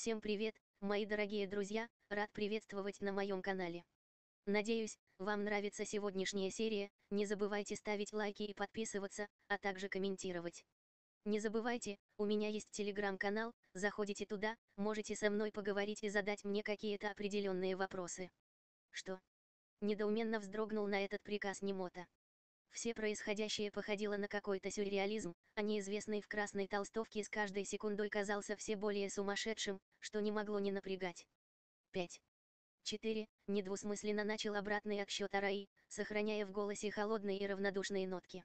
Всем привет, мои дорогие друзья, рад приветствовать на моем канале. Надеюсь, вам нравится сегодняшняя серия, не забывайте ставить лайки и подписываться, а также комментировать. Не забывайте, у меня есть телеграм-канал, заходите туда, можете со мной поговорить и задать мне какие-то определенные вопросы. Что? Недоуменно вздрогнул на этот приказ Немота. Все происходящее походило на какой-то сюрреализм, а неизвестный в красной толстовке с каждой секундой казался все более сумасшедшим, что не могло не напрягать. 5. 4. Недвусмысленно начал обратный отсчет Араи, сохраняя в голосе холодные и равнодушные нотки.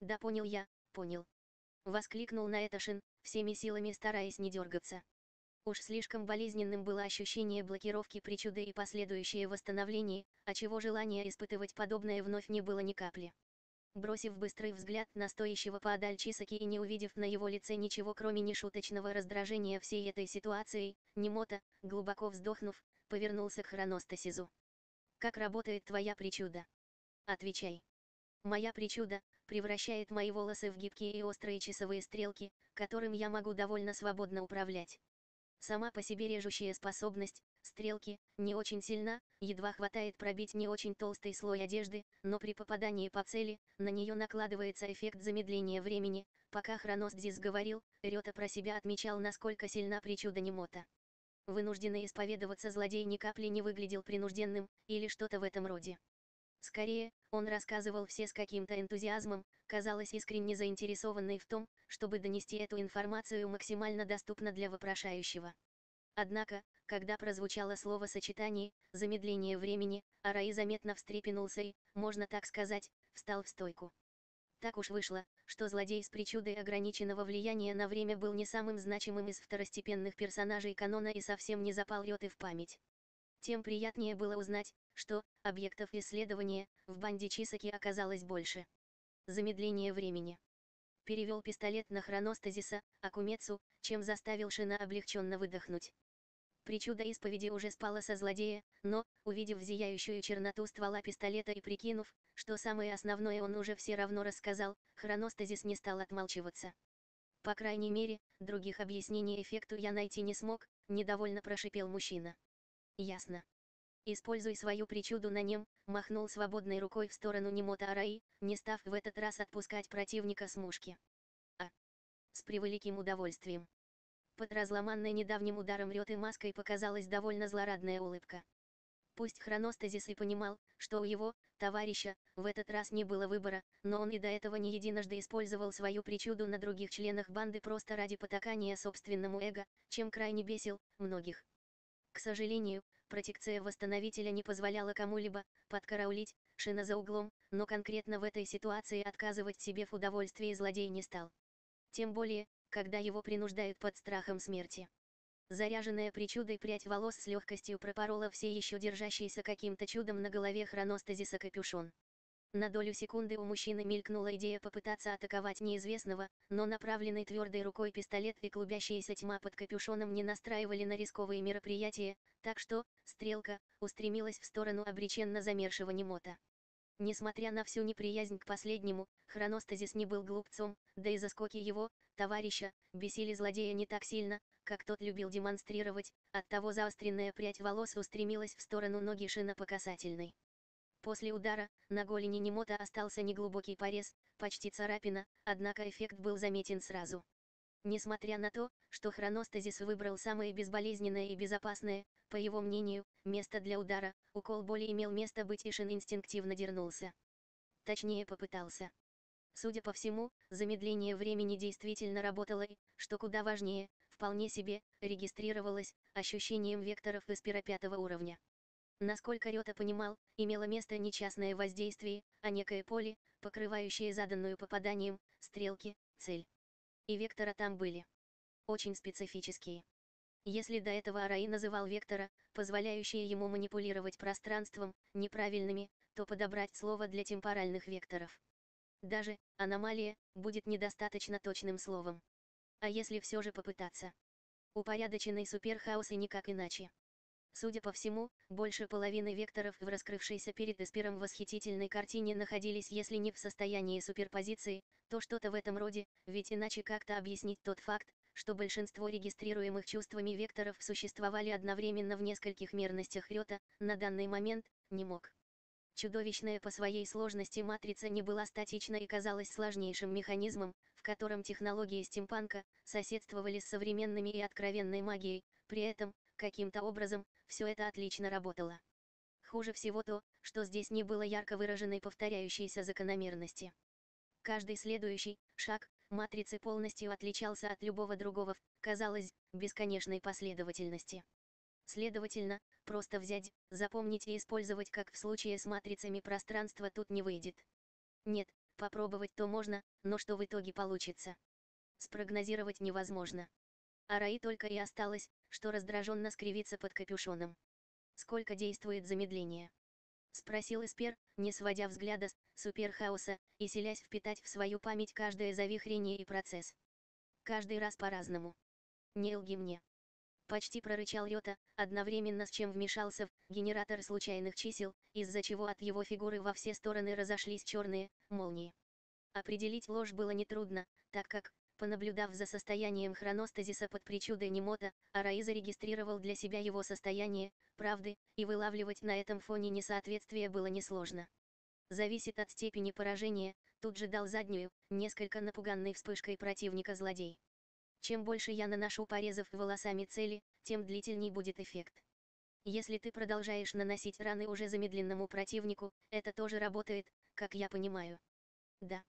«Да понял я, понял». Воскликнул на это Шин, всеми силами стараясь не дергаться. Уж слишком болезненным было ощущение блокировки причуды и последующее восстановление, а чего желания испытывать подобное вновь не было ни капли. Бросив быстрый взгляд на стоящего поодаль Чисаки и не увидев на его лице ничего кроме нешуточного раздражения всей этой ситуацией, Немота, глубоко вздохнув, повернулся к хроностасизу. «Как работает твоя причуда?» «Отвечай». «Моя причуда превращает мои волосы в гибкие и острые часовые стрелки, которым я могу довольно свободно управлять. Сама по себе режущая способность, стрелки, не очень сильна, едва хватает пробить не очень толстый слой одежды, но при попадании по цели, на нее накладывается эффект замедления времени, пока Хроностзис говорил, Рёта про себя отмечал насколько сильна причуда Немота. Вынужденный исповедоваться злодей ни капли не выглядел принужденным, или что-то в этом роде. Скорее, он рассказывал все с каким-то энтузиазмом, казалось искренне заинтересованный в том, чтобы донести эту информацию максимально доступно для вопрошающего. Однако, когда прозвучало слово-сочетание «замедление времени», Араи заметно встрепенулся и, можно так сказать, встал в стойку. Так уж вышло, что злодей с причудой ограниченного влияния на время был не самым значимым из второстепенных персонажей канона и совсем не запал Йоты в память. Тем приятнее было узнать, что объектов исследования в банде Чисаки оказалось больше. Замедление времени. Перевел пистолет на хроностазиса, Акумецу, чем заставил Шина облегченно выдохнуть. Причуда исповеди уже спала со злодея, но, увидев зияющую черноту ствола пистолета и прикинув, что самое основное он уже все равно рассказал, хроностазис не стал отмалчиваться. По крайней мере, других объяснений эффекту я найти не смог, недовольно прошипел мужчина. Ясно. Используй свою причуду на нем, махнул свободной рукой в сторону Немота Араи, не став в этот раз отпускать противника с мушки. А. С превеликим удовольствием. Под разломанной недавним ударом Рёты маской показалась довольно злорадная улыбка. Пусть Хроностазис и понимал, что у его, товарища, в этот раз не было выбора, но он и до этого не единожды использовал свою причуду на других членах банды просто ради потакания собственному эго, чем крайне бесил многих. К сожалению, протекция восстановителя не позволяла кому-либо подкараулить Шина за углом, но конкретно в этой ситуации отказывать себе в удовольствии злодей не стал. Тем более, когда его принуждают под страхом смерти. Заряженная причудой прядь волос с легкостью пропорола все еще держащийся каким-то чудом на голове хроностазиса капюшон. На долю секунды у мужчины мелькнула идея попытаться атаковать неизвестного, но направленный твердой рукой пистолет и клубящаяся тьма под капюшоном не настраивали на рисковые мероприятия, так что, стрелка, устремилась в сторону обреченно замершего немота. Несмотря на всю неприязнь к последнему, хроностазис не был глупцом, да и заскоки его, товарища, бесили злодея не так сильно, как тот любил демонстрировать, оттого заостренная прядь волос устремилась в сторону ноги шина по касательной. После удара, на голени Немота остался неглубокий порез, почти царапина, однако эффект был заметен сразу. Несмотря на то, что хроностазис выбрал самое безболезненное и безопасное, по его мнению, место для удара, укол боли имел место быть и Шин инстинктивно дернулся. Точнее попытался. Судя по всему, замедление времени действительно работало и, что куда важнее, вполне себе, регистрировалось, ощущением векторов из пятого уровня. Насколько Рёта понимал, имело место не частное воздействие, а некое поле, покрывающее заданную попаданием, стрелки, цель и вектора там были. Очень специфические. Если до этого Араи называл вектора, позволяющие ему манипулировать пространством, неправильными, то подобрать слово для темпоральных векторов. Даже «аномалия» будет недостаточно точным словом. А если все же попытаться? Упорядоченный суперхаос и никак иначе. Судя по всему, больше половины векторов в раскрывшейся перед Эспиром восхитительной картине находились если не в состоянии суперпозиции, то что-то в этом роде, ведь иначе как-то объяснить тот факт, что большинство регистрируемых чувствами векторов существовали одновременно в нескольких мерностях Рёта, на данный момент, не мог. Чудовищная по своей сложности матрица не была статична и казалась сложнейшим механизмом, в котором технологии стимпанка соседствовали с современными и откровенной магией, при этом, каким-то образом, все это отлично работало. Хуже всего то, что здесь не было ярко выраженной повторяющейся закономерности. Каждый следующий шаг матрицы полностью отличался от любого другого в, казалось, бесконечной последовательности. Следовательно, просто взять, запомнить и использовать как в случае с матрицами пространства тут не выйдет. Нет, попробовать то можно, но что в итоге получится? Спрогнозировать невозможно. А Раи только и осталось, что раздраженно скривиться под капюшоном. Сколько действует замедление? Спросил Эспер, не сводя взгляда с суперхаоса, и селясь впитать в свою память каждое завихрение и процесс. Каждый раз по-разному. Не лги мне. Почти прорычал Йота, одновременно с чем вмешался в генератор случайных чисел, из-за чего от его фигуры во все стороны разошлись черные молнии. Определить ложь было нетрудно, так как, понаблюдав за состоянием хроностазиса под причудой Немота, Араи зарегистрировал для себя его состояние, правды, и вылавливать на этом фоне несоответствие было несложно. Зависит от степени поражения, тут же дал заднюю, несколько напуганной вспышкой противника злодей. Чем больше я наношу порезов волосами цели, тем длительней будет эффект. Если ты продолжаешь наносить раны уже замедленному противнику, это тоже работает, как я понимаю. Да.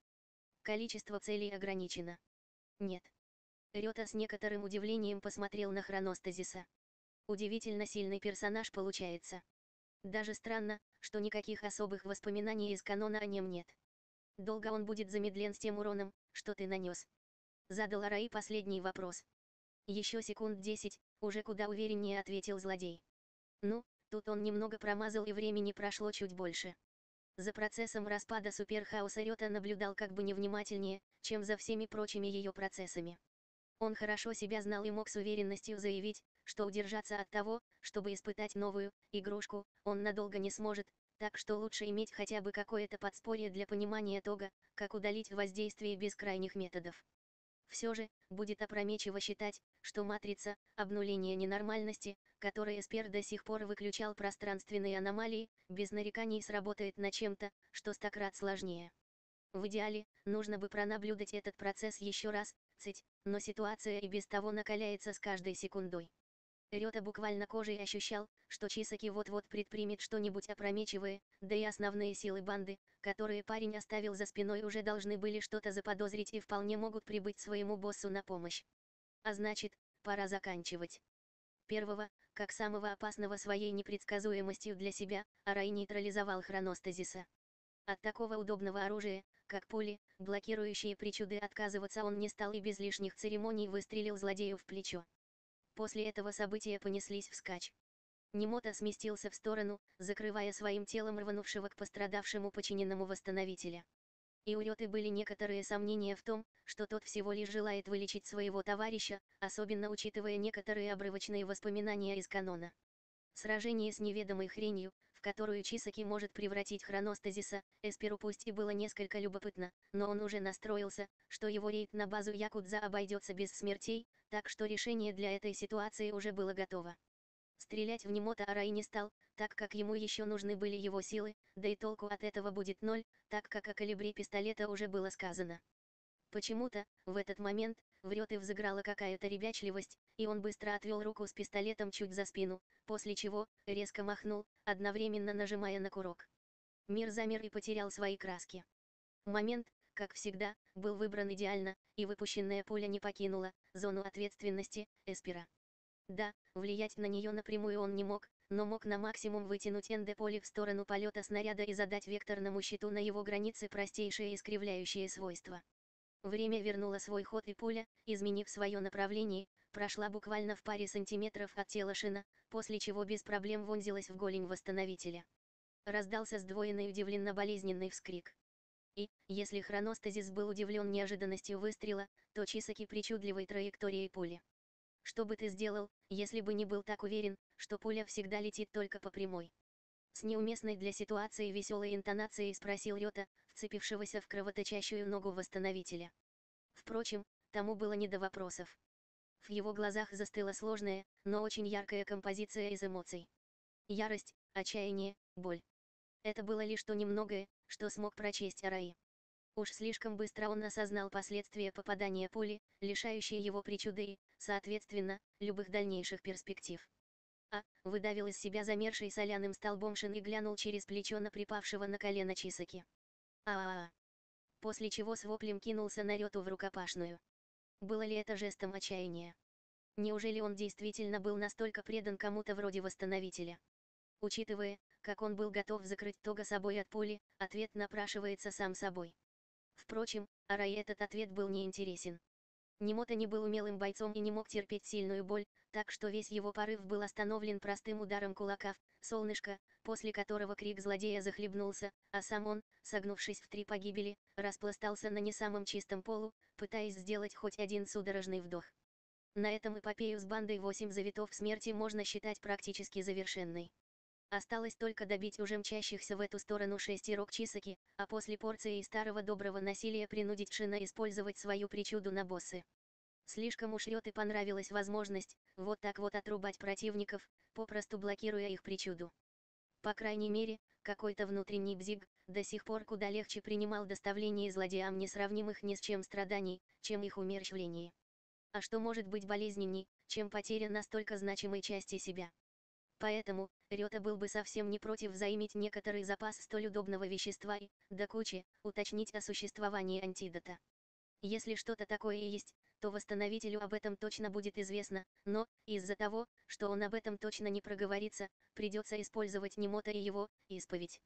Количество целей ограничено. Нет. Рёта с некоторым удивлением посмотрел на хроностазиса. Удивительно сильный персонаж получается. Даже странно, что никаких особых воспоминаний из канона о нем нет. Долго он будет замедлен с тем уроном, что ты нанес. Задал Раи последний вопрос. Еще секунд десять, уже куда увереннее ответил злодей. Ну, тут он немного промазал и времени прошло чуть больше. За процессом распада суперхаоса Рёта наблюдал как бы невнимательнее, чем за всеми прочими ее процессами. Он хорошо себя знал и мог с уверенностью заявить, что удержаться от того, чтобы испытать новую игрушку, он надолго не сможет, так что лучше иметь хотя бы какое-то подспорье для понимания того, как удалить воздействие без крайних методов. Все же, будет опрометчиво считать, что матрица, обнуления ненормальности, которой Эспер до сих пор выключал пространственные аномалии, без нареканий сработает на чем-то, что стократ сложнее. В идеале, нужно бы пронаблюдать этот процесс еще раз, но ситуация и без того накаляется с каждой секундой. Рёта буквально кожей ощущал, что Чисаки вот-вот предпримет что-нибудь опрометчивое, да и основные силы банды, которые парень оставил за спиной уже должны были что-то заподозрить и вполне могут прибыть своему боссу на помощь. А значит, пора заканчивать. Первого, как самого опасного своей непредсказуемостью для себя, Арай нейтрализовал хроностазиса. От такого удобного оружия, как пули, блокирующие причуды отказываться он не стал и без лишних церемоний выстрелил злодею в плечо. После этого события понеслись вскачь. Немота сместился в сторону, закрывая своим телом рванувшего к пострадавшему подчиненному восстановителя. И у Рёты были некоторые сомнения в том, что тот всего лишь желает вылечить своего товарища, особенно учитывая некоторые обрывочные воспоминания из канона. Сражение с неведомой хренью, которую Чисаки может превратить хроностазиса, Эсперу пусть и было несколько любопытно, но он уже настроился, что его рейд на базу Якудза обойдется без смертей, так что решение для этой ситуации уже было готово. Стрелять в Немота Арай не стал, так как ему еще нужны были его силы, да и толку от этого будет ноль, так как о калибре пистолета уже было сказано. Почему-то, в этот момент, в Рёты взыграла какая-то ребячливость, и он быстро отвел руку с пистолетом чуть за спину, после чего, резко махнул, одновременно нажимая на курок. Мир замер и потерял свои краски. Момент, как всегда, был выбран идеально, и выпущенная пуля не покинула зону ответственности Эспера. Да, влиять на нее напрямую он не мог, но мог на максимум вытянуть эндеполи в сторону полета снаряда и задать векторному щиту на его границе простейшие искривляющие свойства. Время вернуло свой ход и пуля, изменив свое направление, прошла буквально в паре сантиметров от тела шина, после чего без проблем вонзилась в голень восстановителя. Раздался сдвоенный удивленно-болезненный вскрик. И, если хроностазис был удивлен неожиданностью выстрела, то Чисаки причудливой траекторией пули. Что бы ты сделал, если бы не был так уверен, что пуля всегда летит только по прямой? С неуместной для ситуации веселой интонацией спросил Рёта, вцепившегося в кровоточащую ногу восстановителя. Впрочем, тому было не до вопросов. в его глазах застыла сложная, но очень яркая композиция из эмоций. Ярость, отчаяние, боль. Это было лишь то немногое, что смог прочесть Араи. Уж слишком быстро он осознал последствия попадания пули, лишающие его причуды и, соответственно, любых дальнейших перспектив. А, выдавил из себя замерший соляным столбом Шин и глянул через плечо на припавшего на колено Чисаки. А а, -а. После чего с воплем кинулся на Рёту в рукопашную. Было ли это жестом отчаяния? Неужели он действительно был настолько предан кому-то вроде восстановителя? Учитывая, как он был готов закрыть Тога собой от пули, ответ напрашивается сам собой. Впрочем, Арай этот ответ был неинтересен. Немота не был умелым бойцом и не мог терпеть сильную боль, так что весь его порыв был остановлен простым ударом кулака в солнышко, после которого крик злодея захлебнулся, а сам он, согнувшись в три погибели, распластался на не самом чистом полу, пытаясь сделать хоть один судорожный вдох. На этом эпопею с бандой восемь завитов смерти можно считать практически завершенной. Осталось только добить уже мчащихся в эту сторону шестерок Чисаки, а после порции старого доброго насилия принудить Шина использовать свою причуду на боссы. Слишком уж Рёте понравилась возможность, вот так вот отрубать противников, попросту блокируя их причуду. По крайней мере, какой-то внутренний бзиг, до сих пор куда легче принимал доставление злодеям несравнимых ни с чем страданий, чем их умерщвление. А что может быть болезненней, чем потеря настолько значимой части себя? Поэтому, Рёта был бы совсем не против заиметь некоторый запас столь удобного вещества и, до кучи, уточнить о существовании антидота. Если что-то такое и есть, то восстановителю об этом точно будет известно, но, из-за того, что он об этом точно не проговорится, придется использовать Немота и его, исповедь.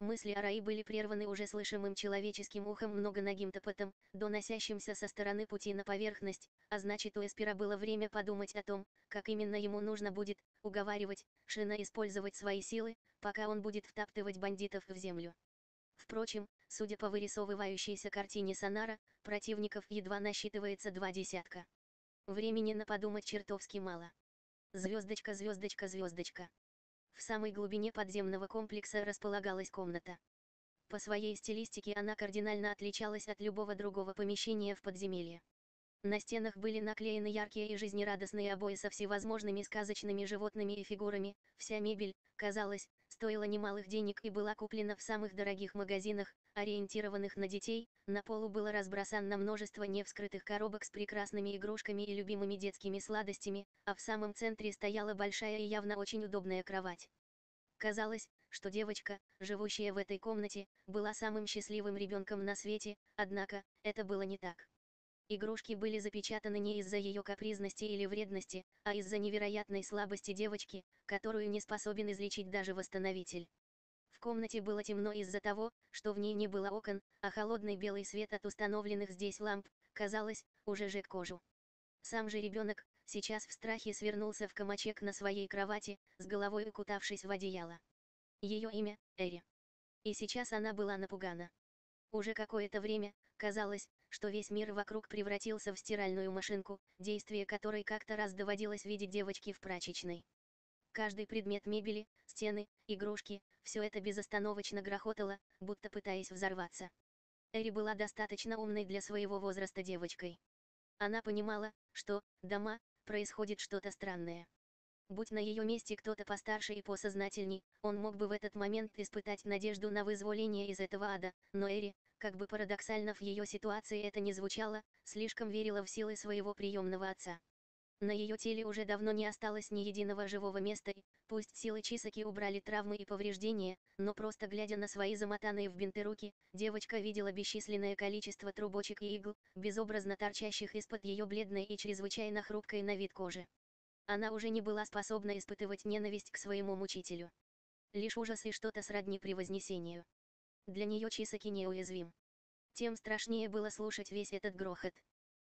Мысли о Раи были прерваны уже слышимым человеческим ухом многоногим топотом, доносящимся со стороны пути на поверхность, а значит у Эспера было время подумать о том, как именно ему нужно будет, уговаривать, Шина использовать свои силы, пока он будет втаптывать бандитов в землю. Впрочем, судя по вырисовывающейся картине Сонара, противников едва насчитывается два десятка. Времени на подумать чертовски мало. Звездочка, звездочка, звездочка. В самой глубине подземного комплекса располагалась комната. По своей стилистике она кардинально отличалась от любого другого помещения в подземелье. На стенах были наклеены яркие и жизнерадостные обои со всевозможными сказочными животными и фигурами, вся мебель, казалось, стоила немалых денег и была куплена в самых дорогих магазинах, ориентированных на детей, на полу было разбросано множество невскрытых коробок с прекрасными игрушками и любимыми детскими сладостями, а в самом центре стояла большая и явно очень удобная кровать. Казалось, что девочка, живущая в этой комнате, была самым счастливым ребенком на свете, однако, это было не так. Игрушки были запечатаны не из-за ее капризности или вредности, а из-за невероятной слабости девочки, которую не способен излечить даже восстановитель. В комнате было темно из-за того, что в ней не было окон, а холодный белый свет от установленных здесь ламп, казалось, уже жег кожу. Сам же ребенок, сейчас в страхе свернулся в комочек на своей кровати, с головой укутавшись в одеяло. Ее имя — Эри. И сейчас она была напугана. Уже какое-то время, казалось, что весь мир вокруг превратился в стиральную машинку, действие которой как-то раз доводилось видеть девочки в прачечной. Каждый предмет мебели, стены, игрушки, все это безостановочно грохотало, будто пытаясь взорваться. Эри была достаточно умной для своего возраста девочкой. Она понимала, что, дома, происходит что-то странное. Будь на ее месте кто-то постарше и посознательней, он мог бы в этот момент испытать надежду на вызволение из этого ада, но Эри, как бы парадоксально в ее ситуации это не звучало, слишком верила в силы своего приемного отца. На ее теле уже давно не осталось ни единого живого места и, пусть силы Чисаки убрали травмы и повреждения, но просто глядя на свои замотанные в бинты руки, девочка видела бесчисленное количество трубочек и игл, безобразно торчащих из-под ее бледной и чрезвычайно хрупкой на вид кожи. Она уже не была способна испытывать ненависть к своему мучителю. Лишь ужас и что-то сродни превознесению. Для нее Чисаки неуязвим. Тем страшнее было слушать весь этот грохот.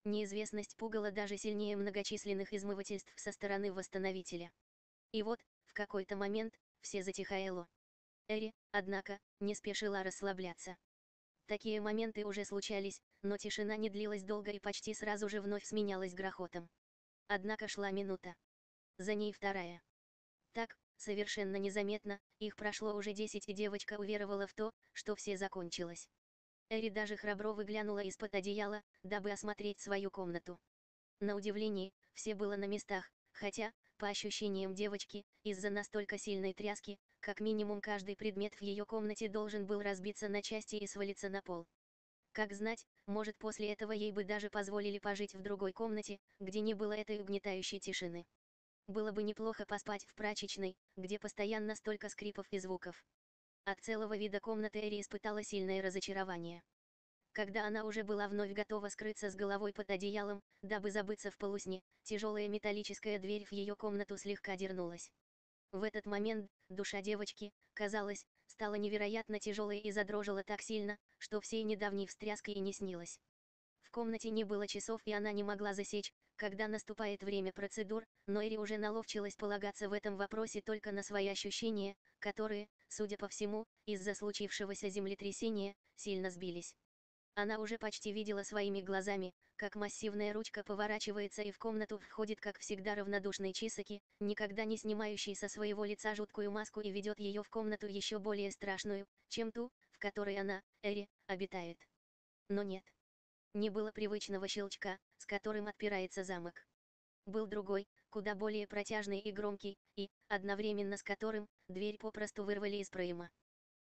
Неизвестность пугала даже сильнее многочисленных измывательств со стороны восстановителя. И вот, в какой-то момент, все затихаяло. Эри, однако, не спешила расслабляться. Такие моменты уже случались, но тишина не длилась долго и почти сразу же вновь сменялась грохотом. Однако шла минута. За ней вторая. Так, Совершенно незаметно, их прошло уже десять и девочка уверовала в то, что все закончилось. Эри даже храбро выглянула из-под одеяла, дабы осмотреть свою комнату. На удивление, все было на местах, хотя, по ощущениям девочки, из-за настолько сильной тряски, как минимум каждый предмет в ее комнате должен был разбиться на части и свалиться на пол. Как знать, может после этого ей бы даже позволили пожить в другой комнате, где не было этой угнетающей тишины. Было бы неплохо поспать в прачечной, где постоянно столько скрипов и звуков. От целого вида комнаты Эри испытала сильное разочарование. Когда она уже была вновь готова скрыться с головой под одеялом, дабы забыться в полусне, тяжелая металлическая дверь в ее комнату слегка дернулась. В этот момент, душа девочки, казалось, стала невероятно тяжелой и задрожала так сильно, что всей недавней встряской и не снилось. В комнате не было часов и она не могла засечь, когда наступает время процедур, но Эри уже наловчилась полагаться в этом вопросе только на свои ощущения, которые, судя по всему, из-за случившегося землетрясения, сильно сбились. Она уже почти видела своими глазами, как массивная ручка поворачивается и в комнату входит как всегда равнодушный Чисаки, никогда не снимающий со своего лица жуткую маску и ведет ее в комнату еще более страшную, чем ту, в которой она, Эри, обитает. Но нет. Не было привычного щелчка, с которым отпирается замок. Был другой, куда более протяжный и громкий, и, одновременно с которым, дверь попросту вырвали из проема.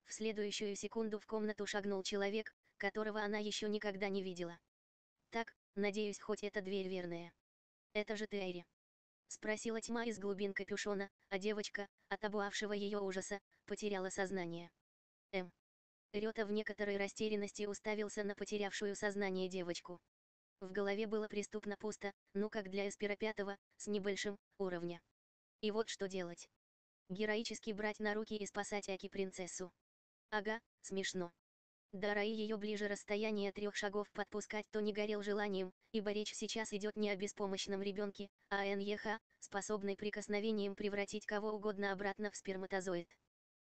В следующую секунду в комнату шагнул человек, которого она еще никогда не видела. Так, надеюсь, хоть эта дверь верная. Это же ты, Эри. Спросила тьма из глубин капюшона, а девочка, от обуавшего ее ужаса, потеряла сознание. М. Рёта в некоторой растерянности уставился на потерявшую сознание девочку. В голове было преступно пусто, ну как для эспера пятого, с небольшим, уровня. И вот что делать. Героически брать на руки и спасать Аки-принцессу. Ага, смешно. Дара и ее ближе расстояние трех шагов подпускать то не горел желанием, ибо речь сейчас идет не о беспомощном ребенке, а о НЕХ, способной прикосновением превратить кого угодно обратно в сперматозоид.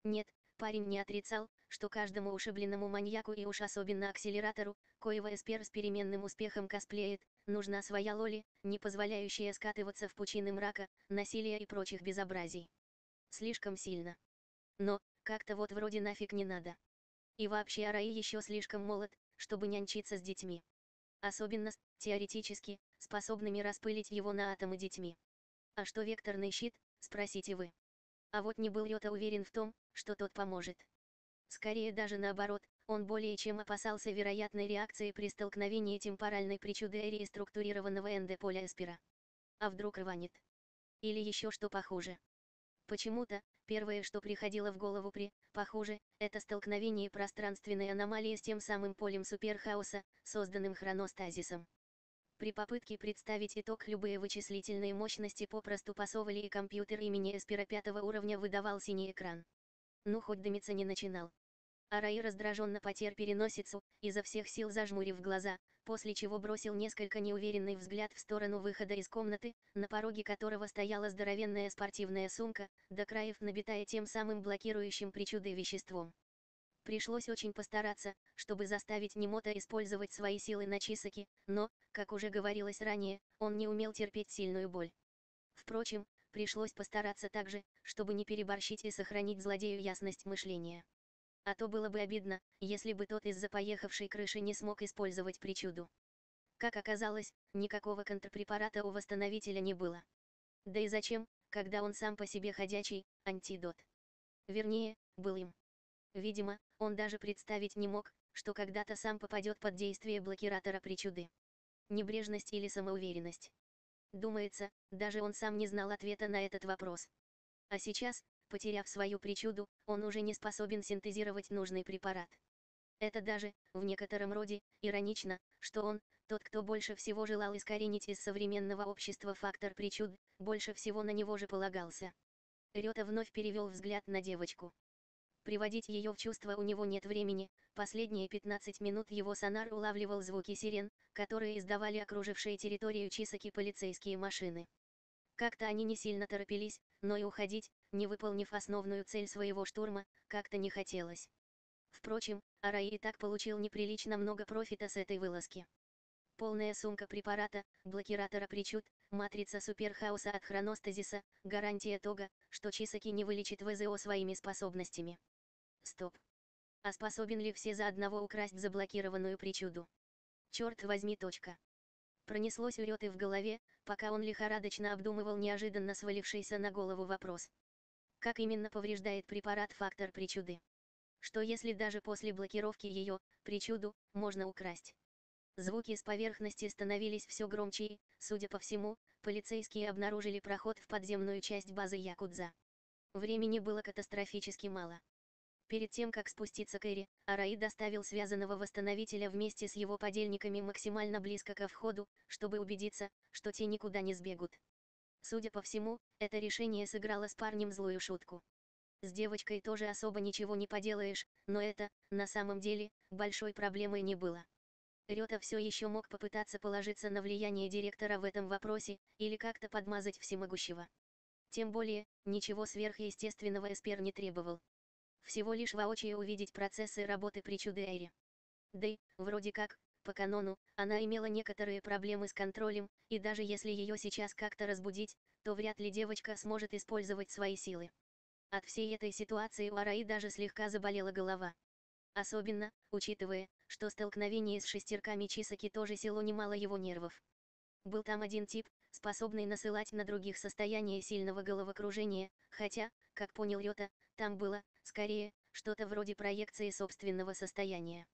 Нет, парень не отрицал, что каждому ушибленному маньяку и уж особенно акселератору, коего эспер с переменным успехом косплеит, нужна своя лоли, не позволяющая скатываться в пучины мрака, насилия и прочих безобразий. Слишком сильно. Но, как-то вот вроде нафиг не надо. И вообще Араи еще слишком молод, чтобы нянчиться с детьми. Особенно, теоретически, способными распылить его на атомы детьми. А что векторный щит, спросите вы. А вот не был Йота уверен в том, что тот поможет. Скорее даже наоборот, он более чем опасался вероятной реакции при столкновении темпоральной причуды Эри и структурированного НД-поля Эспера. А вдруг рванет? Или еще что похуже. Почему-то, первое, что приходило в голову при, похоже, это столкновение пространственной аномалии с тем самым полем суперхаоса, созданным хроностазисом. При попытке представить итог любые вычислительные мощности попросту пасовали и компьютер имени Эспера пятого уровня выдавал синий экран. Ну хоть дымиться не начинал. Араи раздраженно потер переносицу, изо всех сил зажмурив глаза, после чего бросил несколько неуверенный взгляд в сторону выхода из комнаты, на пороге которого стояла здоровенная спортивная сумка, до краев набитая тем самым блокирующим причуды веществом. Пришлось очень постараться, чтобы заставить Немота использовать свои силы на Чисаки, но, как уже говорилось ранее, он не умел терпеть сильную боль. Впрочем, пришлось постараться также, чтобы не переборщить и сохранить злодею ясность мышления. А то было бы обидно, если бы тот из-за поехавшей крыши не смог использовать причуду. Как оказалось, никакого контрпрепарата у восстановителя не было. Да и зачем, когда он сам по себе ходячий, антидот. Вернее, был им. Видимо, он даже представить не мог, что когда-то сам попадет под действие блокиратора причуды. Небрежность или самоуверенность. Думается, даже он сам не знал ответа на этот вопрос. А сейчас, Потеряв свою причуду, он уже не способен синтезировать нужный препарат. Это даже, в некотором роде, иронично, что он, тот кто больше всего желал искоренить из современного общества фактор причуд, больше всего на него же полагался. Рёта вновь перевел взгляд на девочку. Приводить ее в чувство у него нет времени, последние 15 минут его сонар улавливал звуки сирен, которые издавали окружившие территорию Чисаки полицейские машины. Как-то они не сильно торопились, но и уходить, не выполнив основную цель своего штурма, как-то не хотелось. Впрочем, Араи и так получил неприлично много профита с этой вылазки. Полная сумка препарата, блокиратора причуд, матрица суперхаоса от хроностазиса, гарантия тога, что Чисаки не вылечит ВЗО своими способностями. Стоп. А способен ли все за одного украсть заблокированную причуду? Черт возьми, точка. Пронеслось у Рёты в голове, пока он лихорадочно обдумывал неожиданно свалившийся на голову вопрос. Как именно повреждает препарат фактор причуды? Что если даже после блокировки ее, причуду, можно украсть? Звуки с поверхности становились все громче и, судя по всему, полицейские обнаружили проход в подземную часть базы Якудза. Времени было катастрофически мало. Перед тем, как спуститься к Эри, Араи доставил связанного восстановителя вместе с его подельниками максимально близко ко входу, чтобы убедиться, что те никуда не сбегут. Судя по всему, это решение сыграло с парнем злую шутку. С девочкой тоже особо ничего не поделаешь, но это, на самом деле, большой проблемой не было. Рёта все еще мог попытаться положиться на влияние директора в этом вопросе, или как-то подмазать всемогущего. Тем более, ничего сверхъестественного Эспер не требовал всего лишь воочию увидеть процессы работы причуды Эри. Да и, вроде как, по канону, она имела некоторые проблемы с контролем, и даже если ее сейчас как-то разбудить, то вряд ли девочка сможет использовать свои силы. От всей этой ситуации у Араи даже слегка заболела голова. Особенно, учитывая, что столкновение с шестерками Чисаки тоже село немало его нервов. Был там один тип, способный насылать на других состояние сильного головокружения, хотя, как понял Йота, там было, скорее, что-то вроде проекции собственного состояния.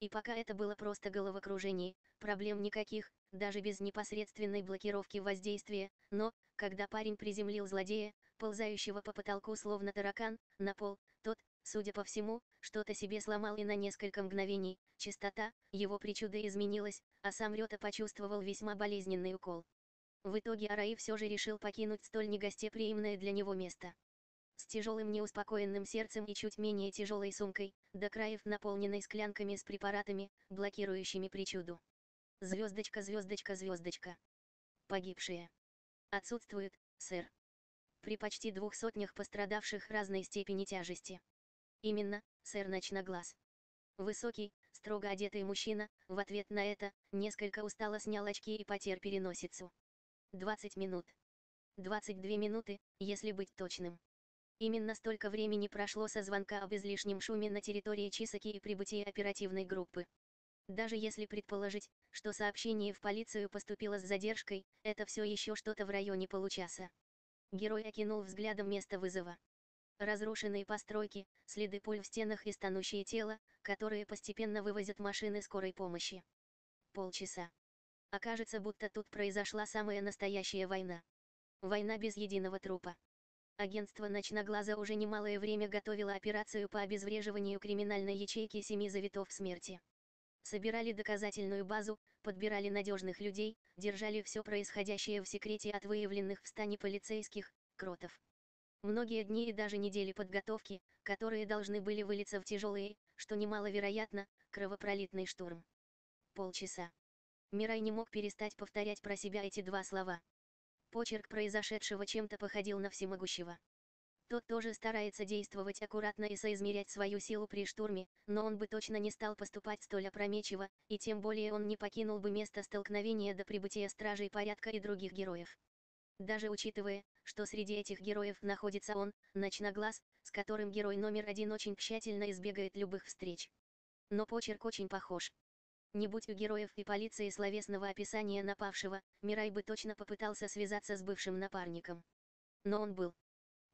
И пока это было просто головокружение, проблем никаких, даже без непосредственной блокировки воздействия, но, когда парень приземлил злодея, ползающего по потолку словно таракан, на пол, тот, судя по всему, что-то себе сломал и на несколько мгновений, частота, его причуды изменилась, а сам Рёта почувствовал весьма болезненный укол. В итоге Араи все же решил покинуть столь негостеприимное для него место. С тяжелым неуспокоенным сердцем и чуть менее тяжелой сумкой, до краев наполненной склянками с препаратами, блокирующими причуду. Звездочка, звездочка, звездочка. Погибшие. Отсутствуют, сэр. При почти двух сотнях пострадавших разной степени тяжести. Именно, сэр Ночноглаз. Высокий, строго одетый мужчина, в ответ на это, несколько устало снял очки и потер переносицу. 20 минут. 22 минуты, если быть точным. Именно столько времени прошло со звонка об излишнем шуме на территории Чисаки и прибытии оперативной группы. Даже если предположить, что сообщение в полицию поступило с задержкой, это все еще что-то в районе получаса. Герой окинул взглядом место вызова. Разрушенные постройки, следы пуль в стенах и станущее тело, которые постепенно вывозят машины скорой помощи. Полчаса. Окажется, будто тут произошла самая настоящая война. Война без единого трупа. Агентство «Ночноглаза» уже немалое время готовило операцию по обезвреживанию криминальной ячейки семи завитов смерти. Собирали доказательную базу, подбирали надежных людей, держали все происходящее в секрете от выявленных в стане полицейских, кротов. Многие дни и даже недели подготовки, которые должны были вылиться в тяжелый, что немаловероятно, кровопролитный штурм. Полчаса. Мирай не мог перестать повторять про себя эти два слова. Почерк произошедшего чем-то походил на всемогущего. Тот тоже старается действовать аккуратно и соизмерять свою силу при штурме, но он бы точно не стал поступать столь опрометчиво, и тем более он не покинул бы место столкновения до прибытия стражей порядка и других героев. Даже учитывая, что среди этих героев находится он, Ночноглаз, с которым герой номер один очень тщательно избегает любых встреч. Но почерк очень похож. Не будь у героев и полиции словесного описания напавшего, Мирай бы точно попытался связаться с бывшим напарником. Но он был.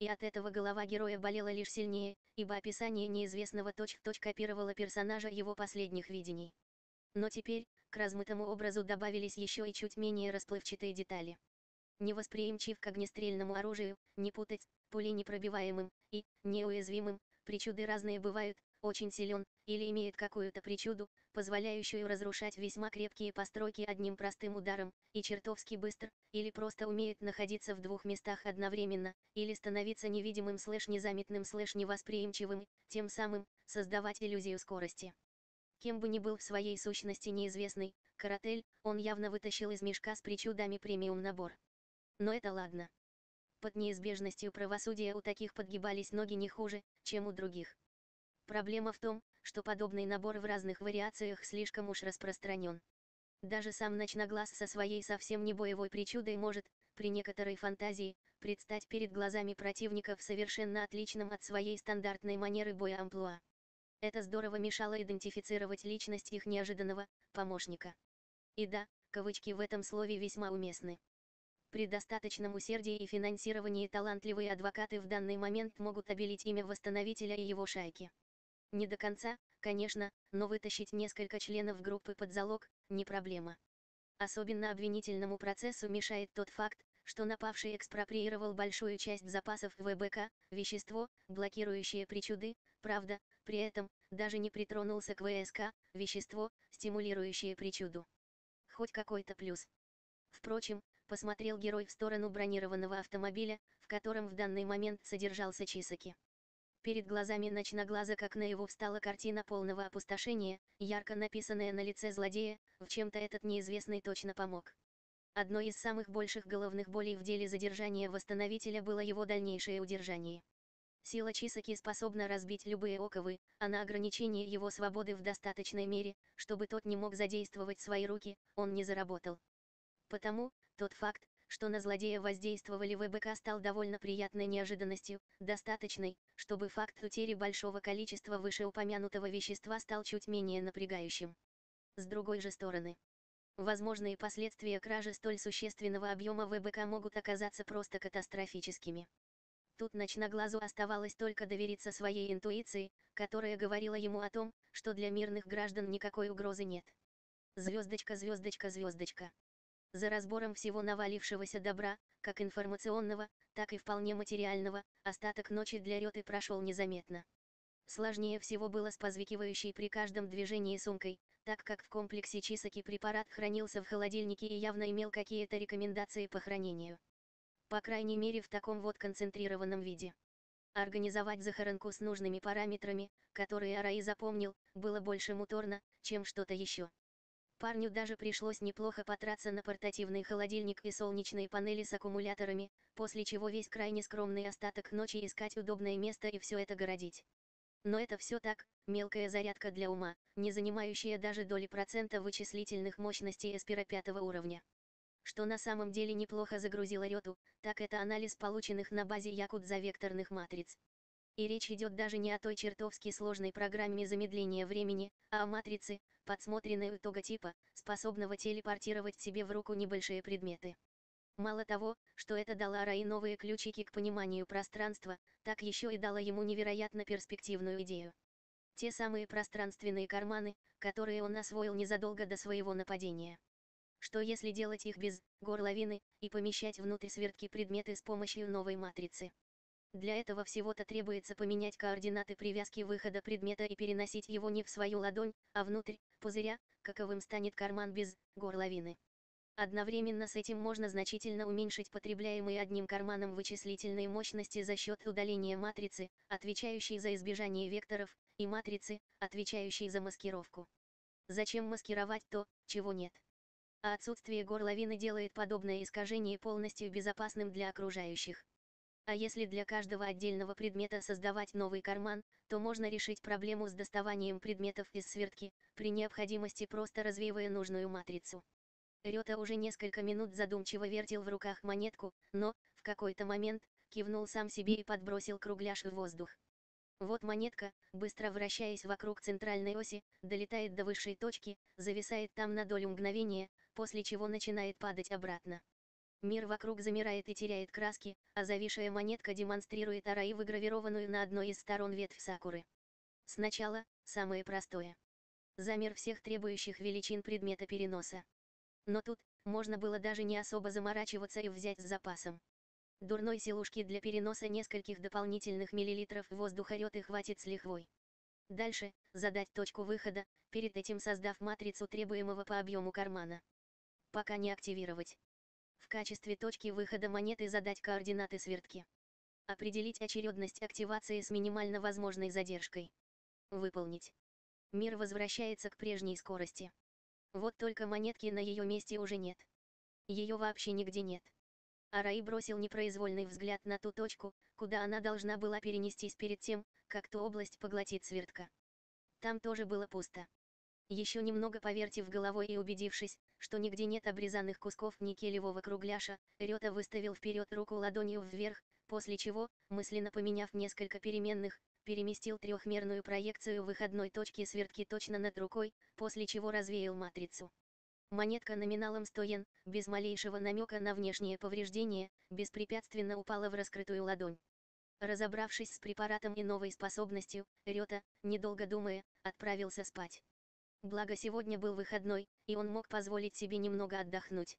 И от этого голова героя болела лишь сильнее, ибо описание неизвестного точь-в-точь -точь копировало персонажа его последних видений. Но теперь, к размытому образу добавились еще и чуть менее расплывчатые детали. Невосприимчив к огнестрельному оружию, не путать, пуленепробиваемым, и, неуязвимым, причуды разные бывают, очень силен, или имеет какую-то причуду, позволяющую разрушать весьма крепкие постройки одним простым ударом, и чертовски быстро, или просто умеет находиться в двух местах одновременно, или становиться невидимым слэш незаметным слэш невосприимчивым, тем самым, создавать иллюзию скорости. Кем бы ни был в своей сущности неизвестный, каратель, он явно вытащил из мешка с причудами премиум набор. Но это ладно. Под неизбежностью правосудия у таких подгибались ноги не хуже, чем у других. Проблема в том, что подобный набор в разных вариациях слишком уж распространен. Даже сам ночноглаз со своей совсем не боевой причудой может, при некоторой фантазии, предстать перед глазами противников совершенно отличным от своей стандартной манеры боя амплуа. Это здорово мешало идентифицировать личность их неожиданного помощника. И да, кавычки в этом слове весьма уместны. При достаточном усердии и финансировании талантливые адвокаты в данный момент могут обелить имя восстановителя и его шайки. Не до конца, конечно, но вытащить несколько членов группы под залог – не проблема. Особенно обвинительному процессу мешает тот факт, что напавший экспроприировал большую часть запасов ВБК, вещество, блокирующее причуды, правда, при этом, даже не притронулся к ВСК, вещество, стимулирующее причуду. Хоть какой-то плюс. Впрочем, посмотрел герой в сторону бронированного автомобиля, в котором в данный момент содержался Чисаки. Перед глазами ночноглаза как наяву встала картина полного опустошения, ярко написанная на лице злодея, в чем-то этот неизвестный точно помог. Одной из самых больших головных болей в деле задержания восстановителя было его дальнейшее удержание. Сила Чисаки способна разбить любые оковы, а на ограничение его свободы в достаточной мере, чтобы тот не мог задействовать свои руки, он не заработал. Потому, тот факт, что на злодея воздействовали ВБК стал довольно приятной неожиданностью, достаточной, чтобы факт утери большого количества вышеупомянутого вещества стал чуть менее напрягающим. С другой же стороны, возможные последствия кражи столь существенного объема ВБК могут оказаться просто катастрофическими. Тут ночноглазу оставалось только довериться своей интуиции, которая говорила ему о том, что для мирных граждан никакой угрозы нет. Звездочка, звездочка, звездочка. За разбором всего навалившегося добра, как информационного, так и вполне материального, остаток ночи для Рёты прошел незаметно. Сложнее всего было с позвикивающей при каждом движении сумкой, так как в комплексе Чисаки препарат хранился в холодильнике и явно имел какие-то рекомендации по хранению. По крайней мере в таком вот концентрированном виде. Организовать захоронку с нужными параметрами, которые Араи запомнил, было больше муторно, чем что-то еще. Парню даже пришлось неплохо потраться на портативный холодильник и солнечные панели с аккумуляторами, после чего весь крайне скромный остаток ночи искать удобное место и все это городить. Но это все так, мелкая зарядка для ума, не занимающая даже доли процента вычислительных мощностей эспира пятого уровня. Что на самом деле неплохо загрузило Рёту, так это анализ полученных на базе Якудза векторных матриц. И речь идет даже не о той чертовски сложной программе замедления времени, а о матрице, подсмотренной у того типа, способного телепортировать себе в руку небольшие предметы. Мало того, что это дало Араи новые ключики к пониманию пространства, так еще и дало ему невероятно перспективную идею. Те самые пространственные карманы, которые он освоил незадолго до своего нападения. Что если делать их без горловины и помещать внутрь свертки предметы с помощью новой матрицы? Для этого всего-то требуется поменять координаты привязки выхода предмета и переносить его не в свою ладонь, а внутрь пузыря, каковым станет карман без горловины. Одновременно с этим можно значительно уменьшить потребляемые одним карманом вычислительные мощности за счет удаления матрицы, отвечающей за избежание векторов, и матрицы, отвечающей за маскировку. Зачем маскировать то, чего нет? А отсутствие горловины делает подобное искажение полностью безопасным для окружающих. А если для каждого отдельного предмета создавать новый карман, то можно решить проблему с доставанием предметов из свертки, при необходимости просто развеивая нужную матрицу. Рёта уже несколько минут задумчиво вертел в руках монетку, но, в какой-то момент, кивнул сам себе и подбросил кругляш в воздух. Вот монетка, быстро вращаясь вокруг центральной оси, долетает до высшей точки, зависает там на долю мгновения, после чего начинает падать обратно. Мир вокруг замирает и теряет краски, а зависшая монетка демонстрирует Араи выгравированную на одной из сторон ветвь Сакуры. Сначала, самое простое. Замер всех требующих величин предмета переноса. Но тут, можно было даже не особо заморачиваться и взять с запасом. Дурной силушки для переноса нескольких дополнительных миллилитров воздуха рёты хватит с лихвой. Дальше, задать точку выхода, перед этим создав матрицу требуемого по объему кармана. Пока не активировать. В качестве точки выхода монеты задать координаты свертки. Определить очередность активации с минимально возможной задержкой. Выполнить. Мир возвращается к прежней скорости. Вот только монетки на ее месте уже нет. Ее вообще нигде нет. Араи бросил непроизвольный взгляд на ту точку, куда она должна была перенестись перед тем, как ту область поглотит свертка. Там тоже было пусто. Еще немного повертив головой и убедившись, что нигде нет обрезанных кусков никелевого кругляша, Рёта выставил вперед руку ладонью вверх, после чего, мысленно поменяв несколько переменных, переместил трехмерную проекцию выходной точки свертки точно над рукой, после чего развеял матрицу. Монетка номиналом 100 йен, без малейшего намека на внешнее повреждение, беспрепятственно упала в раскрытую ладонь. Разобравшись с препаратом и новой способностью, Рёта, недолго думая, отправился спать. Благо сегодня был выходной, и он мог позволить себе немного отдохнуть.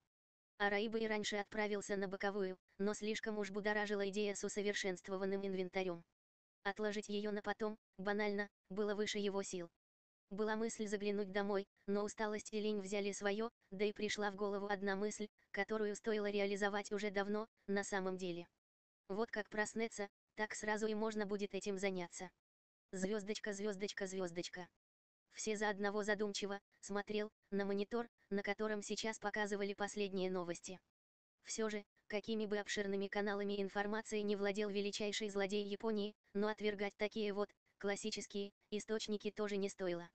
А Раиба и раньше отправился на боковую, но слишком уж будоражила идея с усовершенствованным инвентарем. Отложить ее на потом, банально, было выше его сил. Была мысль заглянуть домой, но усталость и лень взяли свое, да и пришла в голову одна мысль, которую стоило реализовать уже давно, на самом деле. Вот как проснется, так сразу и можно будет этим заняться. Звездочка, звездочка, звездочка. Все за одного задумчиво, смотрел, на монитор, на котором сейчас показывали последние новости. Все же, какими бы обширными каналами информации не владел величайший злодей Японии, но отвергать такие вот, классические, источники тоже не стоило.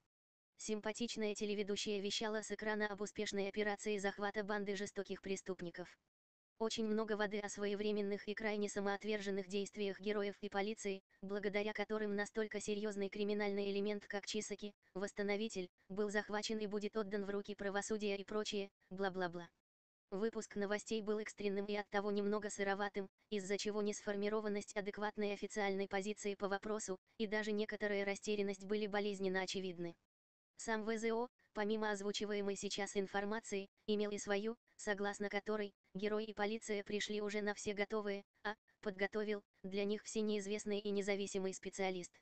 Симпатичная телеведущая вещала с экрана об успешной операции захвата банды жестоких преступников. Очень много воды о своевременных и крайне самоотверженных действиях героев и полиции, благодаря которым настолько серьезный криминальный элемент как Чисаки, восстановитель, был захвачен и будет отдан в руки правосудия и прочее, бла-бла-бла. Выпуск новостей был экстренным и оттого немного сыроватым, из-за чего несформированность адекватной официальной позиции по вопросу, и даже некоторая растерянность были болезненно очевидны. Сам ВЗО, помимо озвучиваемой сейчас информации, имел и свою, согласно которой, герой и полиция пришли уже на все готовые, а, подготовил, для них все неизвестный и независимый специалист.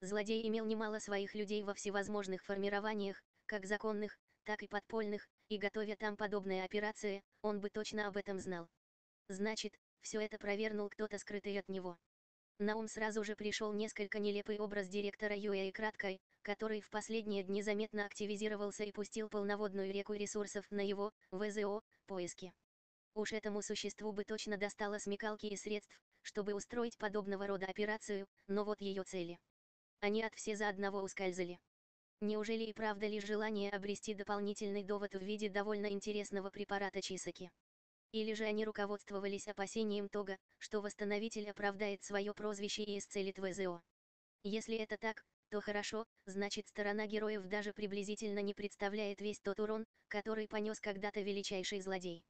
Злодей имел немало своих людей во всевозможных формированиях, как законных, так и подпольных, и готовя там подобные операции, он бы точно об этом знал. Значит, все это провернул кто-то скрытый от него. На ум сразу же пришел несколько нелепый образ директора Юя и краткой, который в последние дни заметно активизировался и пустил полноводную реку ресурсов на его, ВЗО, поиски. Уж этому существу бы точно достало смекалки и средств, чтобы устроить подобного рода операцию, но вот ее цели. Они от все за одного ускальзали. Неужели и правда лишь желание обрести дополнительный довод в виде довольно интересного препарата Чисаки? Или же они руководствовались опасением того, что восстановитель оправдает свое прозвище и исцелит ВЗО? Если это так, то хорошо, значит сторона героев даже приблизительно не представляет весь тот урон, который понес когда-то величайший злодей.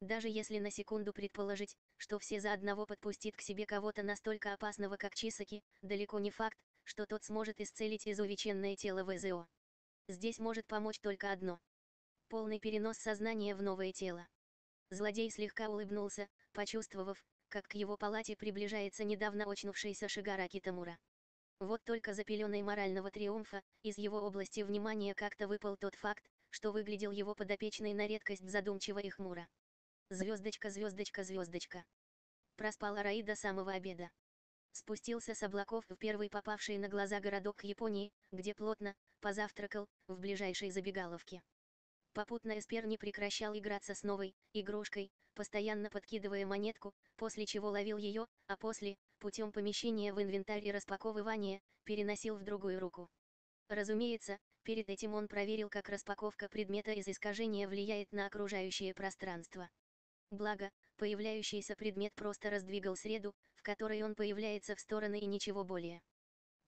Даже если на секунду предположить, что все за одного подпустит к себе кого-то настолько опасного как Чисаки, далеко не факт, что тот сможет исцелить изувеченное тело ВЗО. Здесь может помочь только одно. Полный перенос сознания в новое тело. Злодей слегка улыбнулся, почувствовав, как к его палате приближается недавно очнувшийся Шигара Китамура. Вот только за пеленой морального триумфа, из его области внимания как-то выпал тот факт, что выглядел его подопечный на редкость задумчиво и хмуро. Звездочка, звездочка, звездочка. Проспал Араи до самого обеда. Спустился с облаков в первый попавший на глаза городок Японии, где плотно, позавтракал, в ближайшей забегаловке. Попутно Эспер не прекращал играться с новой игрушкой, постоянно подкидывая монетку, после чего ловил ее, а после, путем помещения в инвентарь и распаковывания, переносил в другую руку. Разумеется, перед этим он проверил, как распаковка предмета из искажения влияет на окружающее пространство. Благо, появляющийся предмет просто раздвигал среду, в которой он появляется в стороны и ничего более.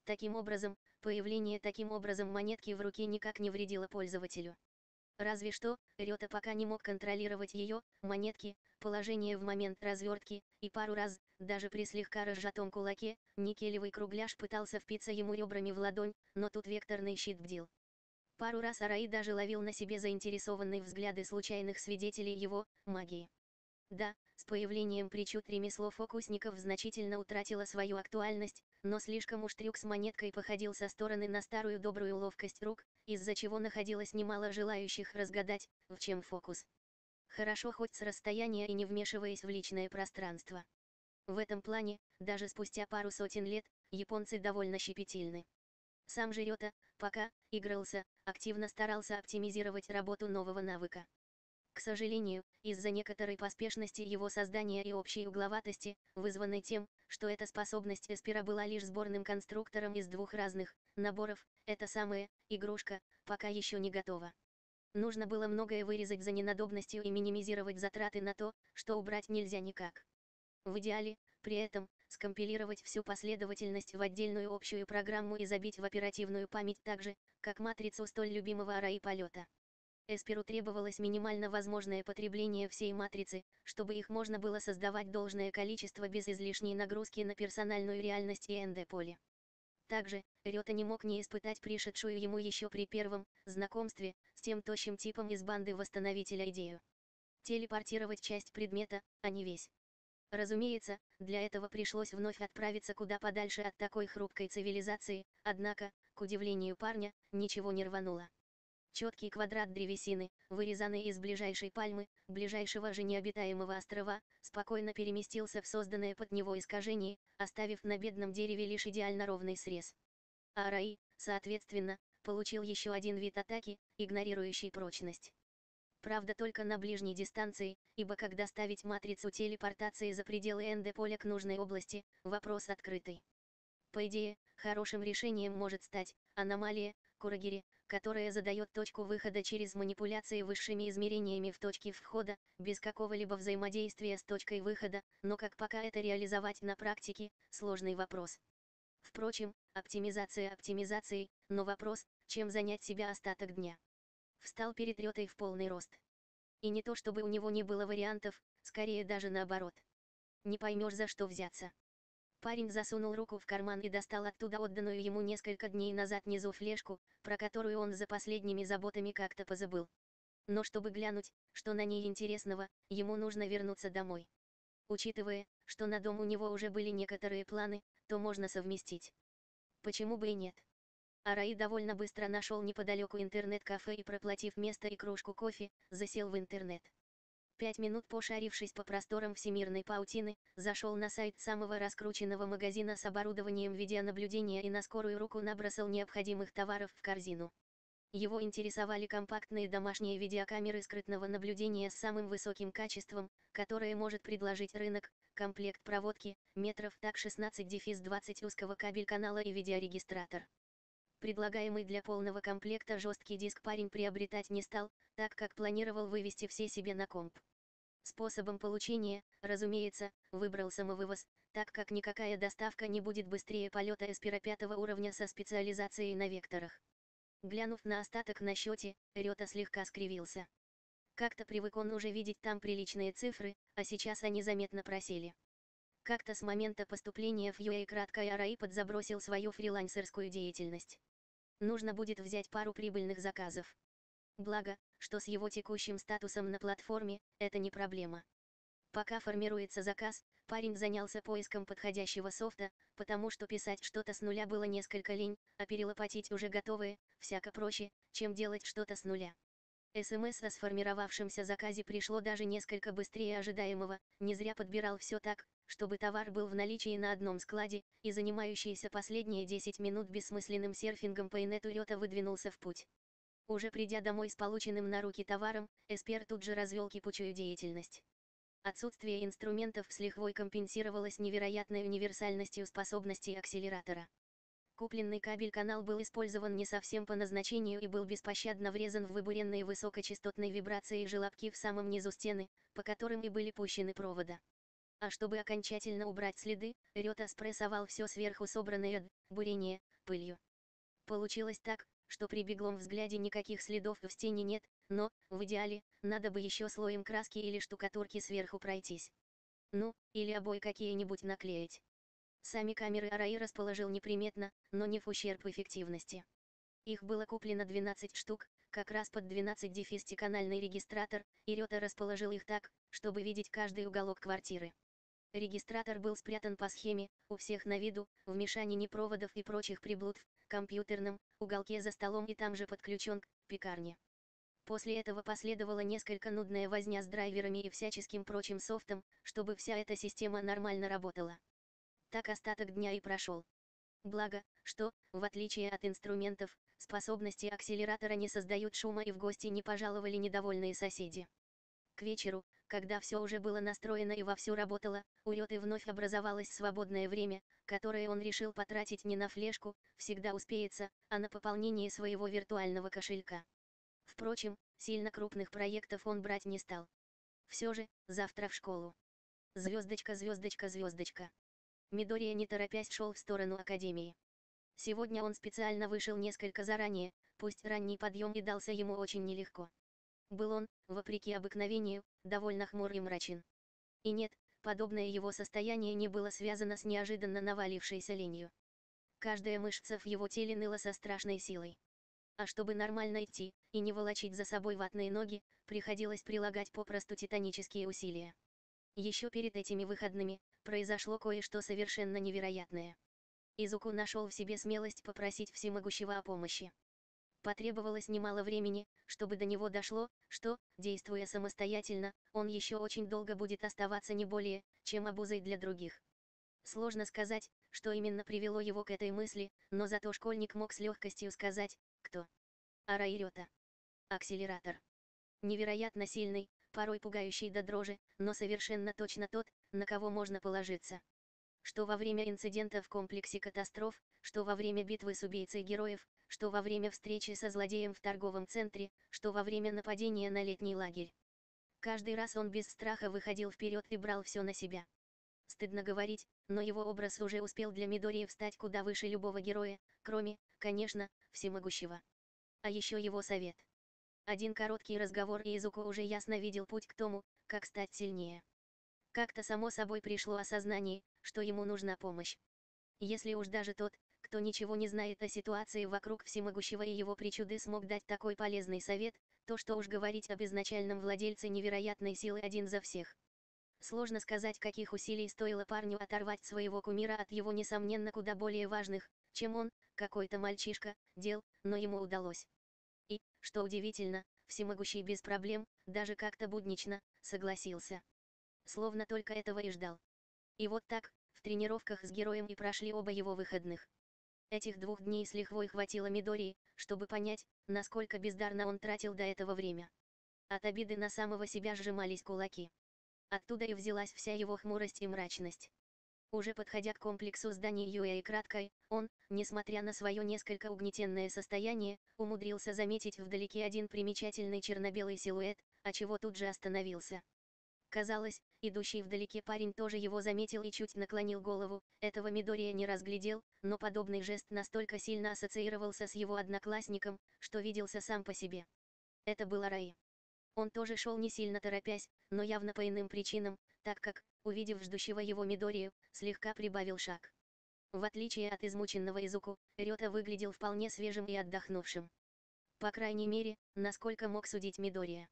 Таким образом, появление таким образом монетки в руке никак не вредило пользователю. Разве что, Рёта пока не мог контролировать ее, монетки, положение в момент развертки, и пару раз, даже при слегка разжатом кулаке, никелевый кругляш пытался впиться ему ребрами в ладонь, но тут векторный щит бдил. Пару раз Араи даже ловил на себе заинтересованные взгляды случайных свидетелей его, магии. Да, с появлением причуд ремесло фокусников значительно утратило свою актуальность, но слишком уж трюк с монеткой походил со стороны на старую добрую ловкость рук, из-за чего находилось немало желающих разгадать, в чем фокус. Хорошо хоть с расстояния и не вмешиваясь в личное пространство. В этом плане, даже спустя пару сотен лет, японцы довольно щепетильны. Сам же Рёта, пока, игрался, активно старался оптимизировать работу нового навыка. К сожалению, из-за некоторой поспешности его создания и общей угловатости, вызванной тем, что эта способность Эспера была лишь сборным конструктором из двух разных наборов, эта самая игрушка пока еще не готова. Нужно было многое вырезать за ненадобностью и минимизировать затраты на то, что убрать нельзя никак. В идеале, при этом, скомпилировать всю последовательность в отдельную общую программу и забить в оперативную память так же, как матрицу столь любимого Араи полета. Эсперу требовалось минимально возможное потребление всей матрицы, чтобы их можно было создавать должное количество без излишней нагрузки на персональную реальность и НД-поле. Также, Рёта не мог не испытать пришедшую ему еще при первом знакомстве с тем тощим типом из банды восстановителя идею. Телепортировать часть предмета, а не весь. Разумеется, для этого пришлось вновь отправиться куда подальше от такой хрупкой цивилизации, однако, к удивлению парня, ничего не рвануло. Четкий квадрат древесины, вырезанный из ближайшей пальмы, ближайшего же необитаемого острова, спокойно переместился в созданное под него искажение, оставив на бедном дереве лишь идеально ровный срез. А Раи, соответственно, получил еще один вид атаки, игнорирующий прочность. Правда только на ближней дистанции, ибо когда ставить матрицу телепортации за пределы НД-поля к нужной области, вопрос открытый. По идее, хорошим решением может стать аномалия Курагири, которая задает точку выхода через манипуляции высшими измерениями в точке входа, без какого-либо взаимодействия с точкой выхода, но как пока это реализовать на практике, сложный вопрос. Впрочем, оптимизация оптимизацией, но вопрос, чем занять себя остаток дня встал перед Рётой в полный рост. И не то чтобы у него не было вариантов, скорее даже наоборот. Не поймешь за что взяться. Парень засунул руку в карман и достал оттуда отданную ему несколько дней назад низу флешку, про которую он за последними заботами как-то позабыл. Но чтобы глянуть, что на ней интересного, ему нужно вернуться домой. Учитывая, что на дом у него уже были некоторые планы, то можно совместить. Почему бы и нет? Араи довольно быстро нашел неподалеку интернет-кафе и проплатив место и кружку кофе, засел в интернет. Пять минут пошарившись по просторам всемирной паутины, зашел на сайт самого раскрученного магазина с оборудованием видеонаблюдения и на скорую руку набросал необходимых товаров в корзину. Его интересовали компактные домашние видеокамеры скрытного наблюдения с самым высоким качеством, которое может предложить рынок, комплект проводки, метров так 16-20 узкого кабель канала и видеорегистратор. Предлагаемый для полного комплекта жесткий диск парень приобретать не стал, так как планировал вывести все себе на комп. Способом получения, разумеется, выбрал самовывоз, так как никакая доставка не будет быстрее полета эспера пятого уровня со специализацией на векторах. Глянув на остаток на счете, Рёта слегка скривился. Как-то привык он уже видеть там приличные цифры, а сейчас они заметно просели. Как-то с момента поступления в UA кратко Араи подзабросил свою фрилансерскую деятельность нужно будет взять пару прибыльных заказов. Благо, что с его текущим статусом на платформе, это не проблема. Пока формируется заказ, парень занялся поиском подходящего софта, потому что писать что-то с нуля было несколько лень, а перелопатить уже готовые, всяко проще, чем делать что-то с нуля. СМС о сформировавшемся заказе пришло даже несколько быстрее ожидаемого, не зря подбирал все так, чтобы товар был в наличии на одном складе, и занимающийся последние 10 минут бессмысленным серфингом по инету Рёта выдвинулся в путь. Уже придя домой с полученным на руки товаром, Эспер тут же развел кипучую деятельность. Отсутствие инструментов с лихвой компенсировалось невероятной универсальностью способностей акселератора. Купленный кабель-канал был использован не совсем по назначению и был беспощадно врезан в выбуренные высокочастотной вибрации желобки в самом низу стены, по которым и были пущены провода. А чтобы окончательно убрать следы, Рёта спрессовал все сверху собранное от бурения, пылью. Получилось так, что при беглом взгляде никаких следов в стене нет, но, в идеале, надо бы еще слоем краски или штукатурки сверху пройтись. Ну, или обои какие-нибудь наклеить. Сами камеры Араи расположил неприметно, но не в ущерб эффективности. Их было куплено 12 штук, как раз под 12 дефистиканальный регистратор, и Рёта расположил их так, чтобы видеть каждый уголок квартиры. Регистратор был спрятан по схеме, у всех на виду, в мешанине проводов и прочих приблуд компьютерном уголке за столом и там же подключен к пекарне. После этого последовало несколько нудная возня с драйверами и всяческим прочим софтом, чтобы вся эта система нормально работала. Так остаток дня и прошел. Благо, что, в отличие от инструментов, способности акселератора не создают шума и в гости не пожаловали недовольные соседи. К вечеру, когда все уже было настроено и вовсю работало, у Рёты вновь образовалось свободное время, которое он решил потратить не на флешку, всегда успеется, а на пополнение своего виртуального кошелька. Впрочем, сильно крупных проектов он брать не стал. Все же, завтра в школу. Звездочка, звездочка, звездочка. Мидория не торопясь шел в сторону академии. Сегодня он специально вышел несколько заранее, пусть ранний подъем и дался ему очень нелегко. Был он, вопреки обыкновению, довольно хмур и мрачен. И нет, подобное его состояние не было связано с неожиданно навалившейся ленью. Каждая мышца в его теле ныла со страшной силой. А чтобы нормально идти, и не волочить за собой ватные ноги, приходилось прилагать попросту титанические усилия. Еще перед этими выходными, произошло кое-что совершенно невероятное. Изуку нашел в себе смелость попросить всемогущего о помощи. Потребовалось немало времени, чтобы до него дошло, что, действуя самостоятельно, он еще очень долго будет оставаться не более, чем обузой для других. Сложно сказать, что именно привело его к этой мысли, но зато школьник мог с легкостью сказать, кто. Араирета. Акселератор. Невероятно сильный, порой пугающий до дрожи, но совершенно точно тот, на кого можно положиться. Что во время инцидента в комплексе катастроф, что во время битвы с убийцей героев, что во время встречи со злодеем в торговом центре, что во время нападения на летний лагерь. Каждый раз он без страха выходил вперед и брал все на себя. Стыдно говорить, но его образ уже успел для Мидории встать куда выше любого героя, кроме, конечно, всемогущего. А еще его совет. Один короткий разговор и Изуко уже ясно видел путь к тому, как стать сильнее. Как-то само собой пришло осознание, что ему нужна помощь. Если уж даже тот, кто ничего не знает о ситуации вокруг всемогущего и его причуды смог дать такой полезный совет, то что уж говорить об изначальном владельце невероятной силы один за всех. Сложно сказать, каких усилий стоило парню оторвать своего кумира от его несомненно куда более важных, чем он, какой-то мальчишка, дел, но ему удалось. И, что удивительно, всемогущий без проблем, даже как-то буднично, согласился. Словно только этого и ждал. И вот так, в тренировках с героем и прошли оба его выходных. Этих двух дней с лихвой хватило Мидории, чтобы понять, насколько бездарно он тратил до этого время. От обиды на самого себя сжимались кулаки. Оттуда и взялась вся его хмурость и мрачность. Уже подходя к комплексу зданий Юэ и краткой, он, несмотря на свое несколько угнетенное состояние, умудрился заметить вдалеке один примечательный черно-белый силуэт, а чего тут же остановился. Казалось, идущий вдалеке парень тоже его заметил и чуть наклонил голову, этого Мидория не разглядел, но подобный жест настолько сильно ассоциировался с его одноклассником, что виделся сам по себе. Это был Араи. Он тоже шел не сильно торопясь, но явно по иным причинам, так как, увидев ждущего его Мидорию, слегка прибавил шаг. В отличие от измученного Изуку, Рёта выглядел вполне свежим и отдохнувшим. По крайней мере, насколько мог судить Мидория.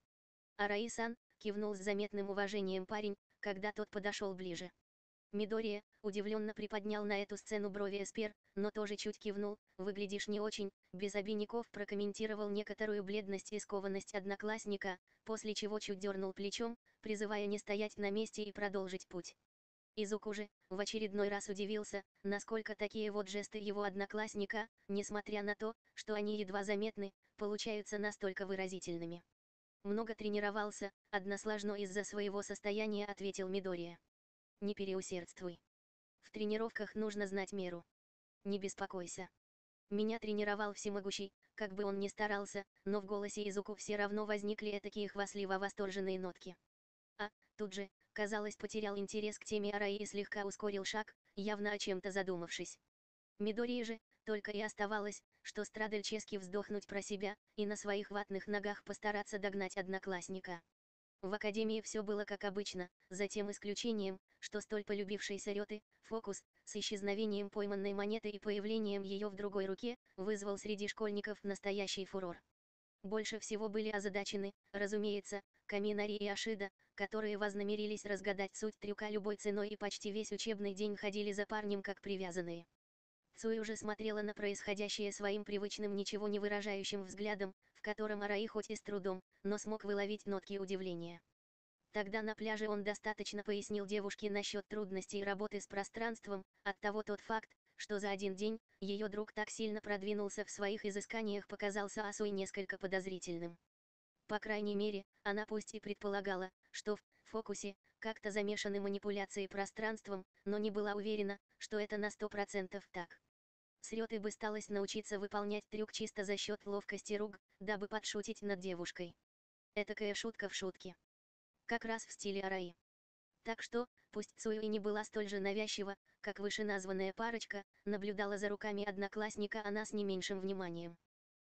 Араи-сан, кивнул с заметным уважением парень, когда тот подошел ближе. Мидория, удивленно приподнял на эту сцену брови Эспер, но тоже чуть кивнул, выглядишь не очень, без обиняков прокомментировал некоторую бледность и скованность одноклассника, после чего чуть дернул плечом, призывая не стоять на месте и продолжить путь. Изуку же, в очередной раз удивился, насколько такие вот жесты его одноклассника, несмотря на то, что они едва заметны, получаются настолько выразительными. Много тренировался, односложно из-за своего состояния ответил Мидория. Не переусердствуй. В тренировках нужно знать меру. Не беспокойся. Меня тренировал всемогущий, как бы он ни старался, но в голосе Изуку все равно возникли такие хвастливо-восторженные нотки. А, тут же, казалось, потерял интерес к теме Араи и слегка ускорил шаг, явно о чем-то задумавшись. Мидории же, только и оставалось, что страдальчески вздохнуть про себя, и на своих ватных ногах постараться догнать одноклассника. В академии все было как обычно, за тем исключением, что столь полюбившийся Рёты, фокус, с исчезновением пойманной монеты и появлением ее в другой руке, вызвал среди школьников настоящий фурор. Больше всего были озадачены, разумеется, Каминари и Ашида, которые вознамерились разгадать суть трюка любой ценой и почти весь учебный день ходили за парнем как привязанные. Цуй уже смотрела на происходящее своим привычным ничего не выражающим взглядом, в котором Араи хоть и с трудом, но смог выловить нотки удивления. Тогда на пляже он достаточно пояснил девушке насчет трудностей работы с пространством, оттого тот факт, что за один день, ее друг так сильно продвинулся в своих изысканиях показался Асуй несколько подозрительным. По крайней мере, она пусть и предполагала, что в фокусе как-то замешаны манипуляции пространством, но не была уверена, что это на сто процентов так. Срёт и бы сталось научиться выполнять трюк чисто за счет ловкости рук, дабы подшутить над девушкой. Этакая шутка в шутке. Как раз в стиле Араи. Так что, пусть Цуи не была столь же навязчива, как вышеназванная парочка, наблюдала за руками одноклассника она с не меньшим вниманием.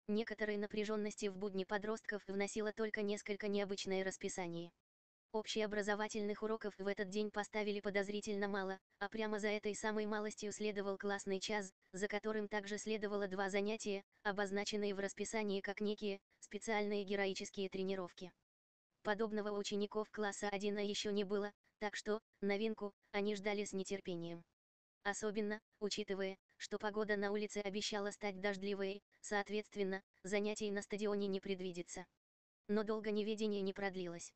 Некоторой напряженности в будни подростков вносило только несколько необычное расписание. Общеобразовательных уроков в этот день поставили подозрительно мало, а прямо за этой самой малостью следовал классный час, за которым также следовало два занятия, обозначенные в расписании как некие специальные героические тренировки. Подобного у учеников класса 1 еще не было, так что, новинку, они ждали с нетерпением. Особенно, учитывая, что погода на улице обещала стать дождливой, соответственно, занятий на стадионе не предвидится. Но долго неведение не продлилось.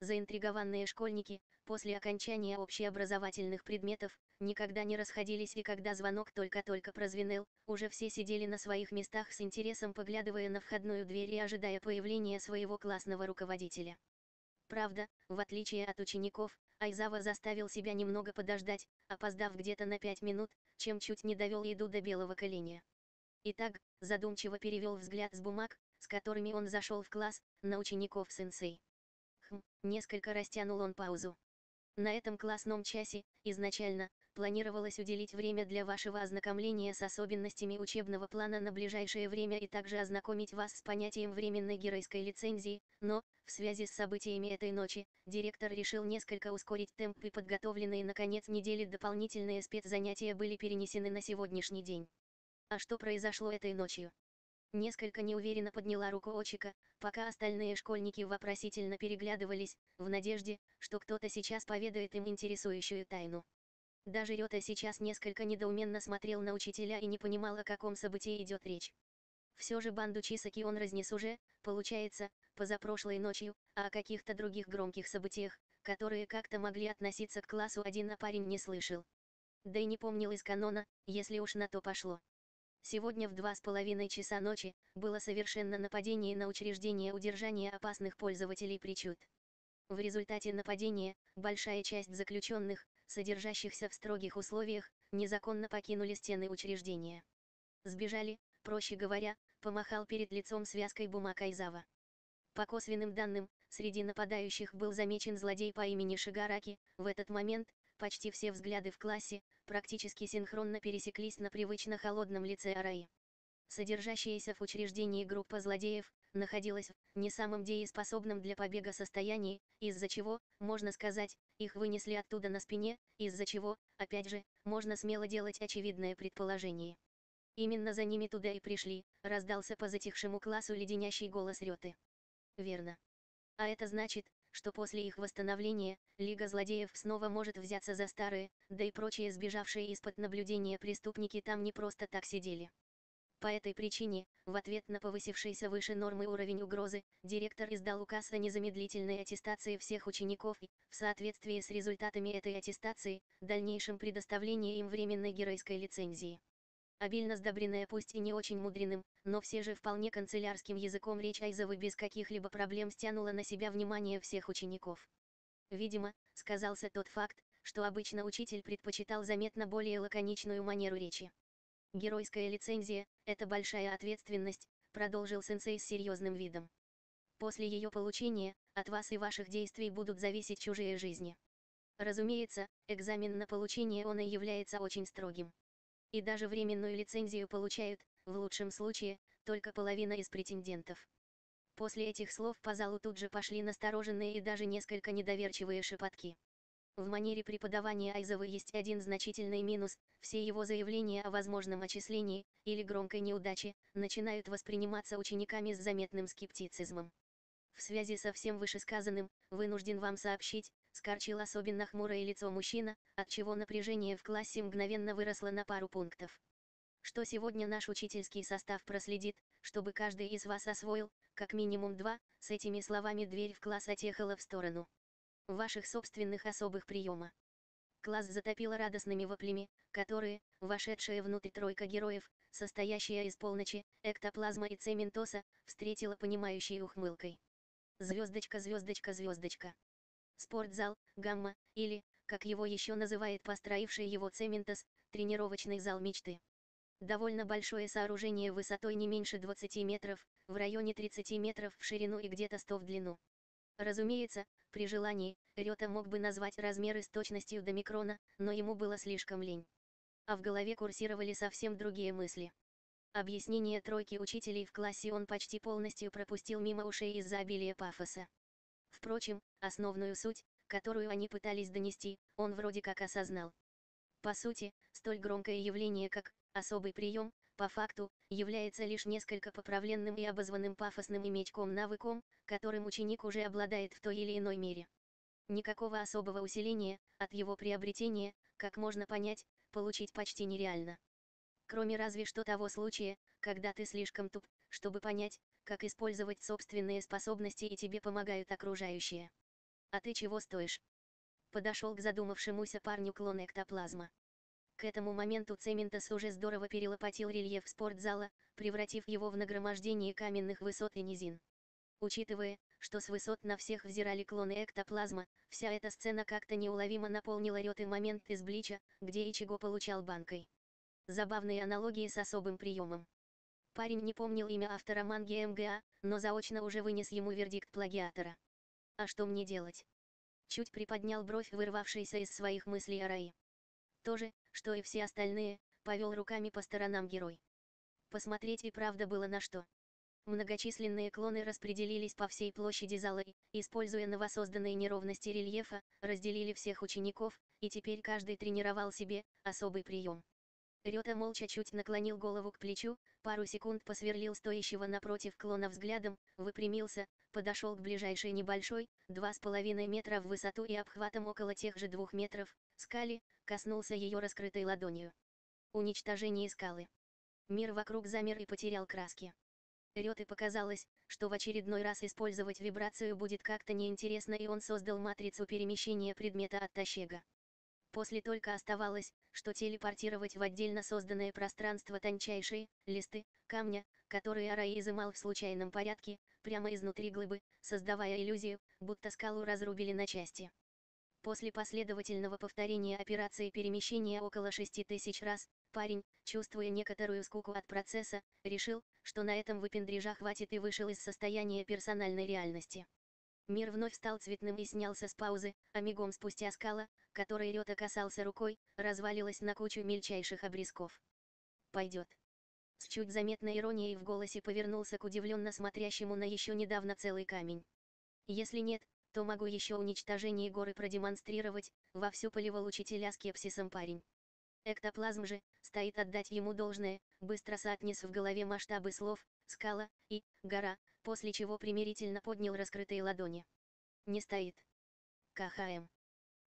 Заинтригованные школьники, после окончания общеобразовательных предметов, никогда не расходились и когда звонок только-только прозвенел, уже все сидели на своих местах с интересом поглядывая на входную дверь и ожидая появления своего классного руководителя. Правда, в отличие от учеников, Айзава заставил себя немного подождать, опоздав где-то на пять минут, чем чуть не довел еду до белого коленя. Итак, задумчиво перевел взгляд с бумаг, с которыми он зашел в класс, на учеников сенсей. Хм, несколько растянул он паузу. На этом классном часе, изначально, планировалось уделить время для вашего ознакомления с особенностями учебного плана на ближайшее время и также ознакомить вас с понятием временной геройской лицензии, но, в связи с событиями этой ночи, директор решил несколько ускорить темп и подготовленные на конец недели дополнительные спецзанятия были перенесены на сегодняшний день. А что произошло этой ночью? Несколько неуверенно подняла руку Очика, пока остальные школьники вопросительно переглядывались, в надежде, что кто-то сейчас поведает им интересующую тайну. Даже Рёта сейчас несколько недоуменно смотрел на учителя и не понимал, о каком событии идет речь. Все же банду Чисаки он разнес уже, получается, позапрошлой ночью, а о каких-то других громких событиях, которые как-то могли относиться к классу один, а парень не слышал. Да и не помнил из канона, если уж на то пошло. Сегодня в два с половиной часа ночи было совершено нападение на учреждение удержания опасных пользователей причуд. В результате нападения, большая часть заключенных, содержащихся в строгих условиях, незаконно покинули стены учреждения. Сбежали, проще говоря, помахал перед лицом связкой бумаг Айзава. По косвенным данным, среди нападающих был замечен злодей по имени Шигараки, в этот момент, почти все взгляды в классе, практически синхронно пересеклись на привычно холодном лице Араи. Содержащаяся в учреждении группа злодеев, находилась в не самом дееспособном для побега состоянии, из-за чего, можно сказать, их вынесли оттуда на спине, из-за чего, опять же, можно смело делать очевидное предположение. Именно за ними туда и пришли, раздался по затихшему классу леденящий голос Рёты. Верно. А это значит, что после их восстановления, Лига Злодеев снова может взяться за старые, да и прочие сбежавшие из-под наблюдения преступники там не просто так сидели. По этой причине, в ответ на повысившийся выше нормы уровень угрозы, директор издал указ о незамедлительной аттестации всех учеников и, в соответствии с результатами этой аттестации, дальнейшем предоставлении им временной геройской лицензии обильно сдобренная пусть и не очень мудренным, но все же вполне канцелярским языком речь Айзовы без каких-либо проблем стянула на себя внимание всех учеников. Видимо, сказался тот факт, что обычно учитель предпочитал заметно более лаконичную манеру речи. Геройская лицензия – это большая ответственность, продолжил сенсей с серьезным видом. После ее получения, от вас и ваших действий будут зависеть чужие жизни. Разумеется, экзамен на получение он и является очень строгим. И даже временную лицензию получают, в лучшем случае, только половина из претендентов. После этих слов по залу тут же пошли настороженные и даже несколько недоверчивые шепотки. В манере преподавания Айзовы есть один значительный минус, все его заявления о возможном отчислении, или громкой неудаче, начинают восприниматься учениками с заметным скептицизмом. В связи со всем вышесказанным, вынужден вам сообщить, скорчил особенно хмурое лицо мужчина, отчего напряжение в классе мгновенно выросло на пару пунктов. Что сегодня наш учительский состав проследит, чтобы каждый из вас освоил, как минимум два, с этими словами дверь в класс отъехала в сторону. Ваших собственных особых приема. Класс затопило радостными воплями, которые, вошедшая внутрь тройка героев, состоящая из полночи, эктоплазма и цементоса, встретила понимающей ухмылкой. Звездочка, звездочка, звездочка. Спортзал, гамма, или, как его еще называет построивший его Цементос, тренировочный зал мечты. Довольно большое сооружение высотой не меньше 20 метров, в районе 30 метров в ширину и где-то 100 в длину. Разумеется, при желании, Рёта мог бы назвать размеры с точностью до микрона, но ему было слишком лень. А в голове курсировали совсем другие мысли. Объяснение тройки учителей в классе он почти полностью пропустил мимо ушей из-за обилия пафоса. Впрочем, основную суть, которую они пытались донести, он вроде как осознал. По сути, столь громкое явление, как «особый прием», по факту, является лишь несколько поправленным и обозванным пафосным имечком навыком, которым ученик уже обладает в той или иной мере. Никакого особого усиления, от его приобретения, как можно понять, получить почти нереально. Кроме разве что того случая, когда ты слишком туп, чтобы понять, как использовать собственные способности и тебе помогают окружающие. А ты чего стоишь? Подошел к задумавшемуся парню клон эктоплазма. К этому моменту Цементос уже здорово перелопатил рельеф спортзала, превратив его в нагромождение каменных высот и низин. Учитывая, что с высот на всех взирали клоны эктоплазма, вся эта сцена как-то неуловимо наполнила рет и момент из Блича, где Ичиго получал банкой. Забавные аналогии с особым приемом. Парень не помнил имя автора манги МГА, но заочно уже вынес ему вердикт плагиатора. А что мне делать? Чуть приподнял бровь вырвавшийся из своих мыслей Араи. То же, что и все остальные, повел руками по сторонам герой. Посмотреть и правда было на что. Многочисленные клоны распределились по всей площади зала и, используя новосозданные неровности рельефа, разделили всех учеников, и теперь каждый тренировал себе особый прием. Рёта молча чуть наклонил голову к плечу, пару секунд посверлил стоящего напротив клона взглядом, выпрямился, подошел к ближайшей небольшой, два с половиной метра в высоту и обхватом около тех же двух метров, скали, коснулся ее раскрытой ладонью. Уничтожение скалы. Мир вокруг замер и потерял краски. Рёте показалось, что в очередной раз использовать вибрацию будет как-то неинтересно и он создал матрицу перемещения предмета от Тащега. После только оставалось, что телепортировать в отдельно созданное пространство тончайшие листы камня, которые Арай изымал в случайном порядке, прямо изнутри глыбы, создавая иллюзию, будто скалу разрубили на части. После последовательного повторения операции перемещения около шести тысяч раз, парень, чувствуя некоторую скуку от процесса, решил, что на этом выпендрежа хватит и вышел из состояния персональной реальности. Мир вновь стал цветным и снялся с паузы, а мигом спустя скала, которой Рёта касался рукой, развалилась на кучу мельчайших обрезков. «Пойдет». С чуть заметной иронией в голосе повернулся к удивленно смотрящему на еще недавно целый камень. «Если нет, то могу еще уничтожение горы продемонстрировать», вовсю поливал учителя скепсисом парень. Эктоплазм же, стоит отдать ему должное, быстро соотнес в голове масштабы слов, скала и гора, после чего примирительно поднял раскрытые ладони. Не стоит. КХМ.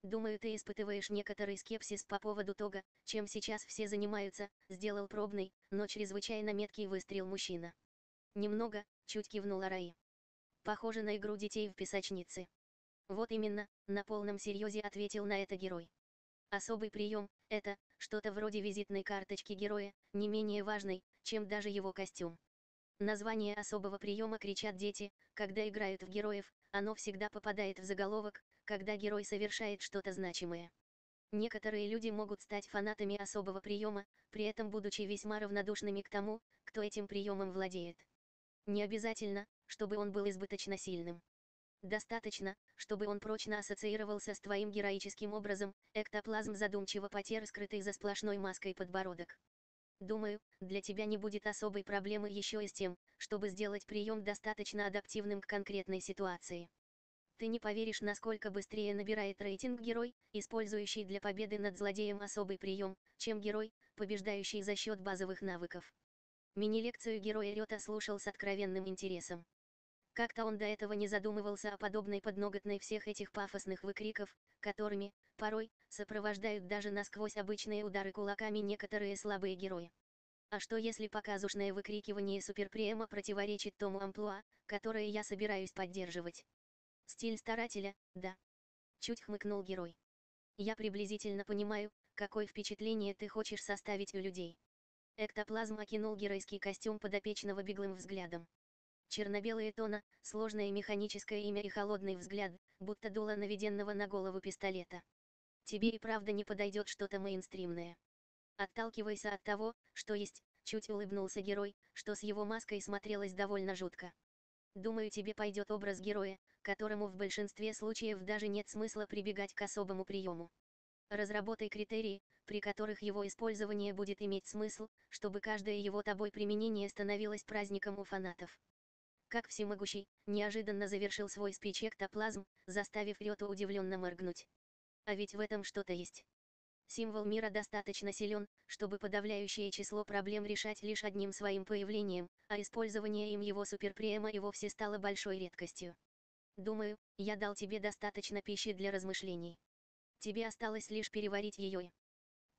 Думаю, ты испытываешь некоторый скепсис по поводу того, чем сейчас все занимаются, сделал пробный, но чрезвычайно меткий выстрел мужчина. Немного, чуть кивнула Раи. Похоже на игру детей в песочнице. Вот именно, на полном серьезе ответил на это герой. Особый прием – это что-то вроде визитной карточки героя, не менее важной, чем даже его костюм. Название особого приема кричат дети, когда играют в героев, оно всегда попадает в заголовок, когда герой совершает что-то значимое. Некоторые люди могут стать фанатами особого приема, при этом будучи весьма равнодушными к тому, кто этим приемом владеет. Не обязательно, чтобы он был избыточно сильным. Достаточно, чтобы он прочно ассоциировался с твоим героическим образом, эктоплазм задумчиво потер скрытый за сплошной маской подбородок. Думаю, для тебя не будет особой проблемы еще и с тем, чтобы сделать прием достаточно адаптивным к конкретной ситуации. Ты не поверишь, насколько быстрее набирает рейтинг герой, использующий для победы над злодеем особый прием, чем герой, побеждающий за счет базовых навыков. Мини-лекцию героя Рёта слушал с откровенным интересом. Как-то он до этого не задумывался о подобной подноготной всех этих пафосных выкриков, которыми, порой, сопровождают даже насквозь обычные удары кулаками некоторые слабые герои. А что если показушное выкрикивание суперприема противоречит тому амплуа, которое я собираюсь поддерживать? Стиль старателя, да. Чуть хмыкнул герой. Я приблизительно понимаю, какое впечатление ты хочешь составить у людей. Эктоплазм окинул геройский костюм подопечного беглым взглядом. Черно-белые тона, сложное механическое имя и холодный взгляд, будто дуло наведенного на голову пистолета. Тебе и правда не подойдет что-то мейнстримное. Отталкивайся от того, что есть, чуть улыбнулся герой, что с его маской смотрелось довольно жутко. Думаю, тебе пойдет образ героя, которому в большинстве случаев даже нет смысла прибегать к особому приему. Разработай критерии, при которых его использование будет иметь смысл, чтобы каждое его тобой применение становилось праздником у фанатов. Как всемогущий, неожиданно завершил свой спич эктоплазм, заставив Рёту удивленно моргнуть. А ведь в этом что-то есть. Символ мира достаточно силен, чтобы подавляющее число проблем решать лишь одним своим появлением, а использование им его суперприема и вовсе стало большой редкостью. Думаю, я дал тебе достаточно пищи для размышлений. Тебе осталось лишь переварить ее.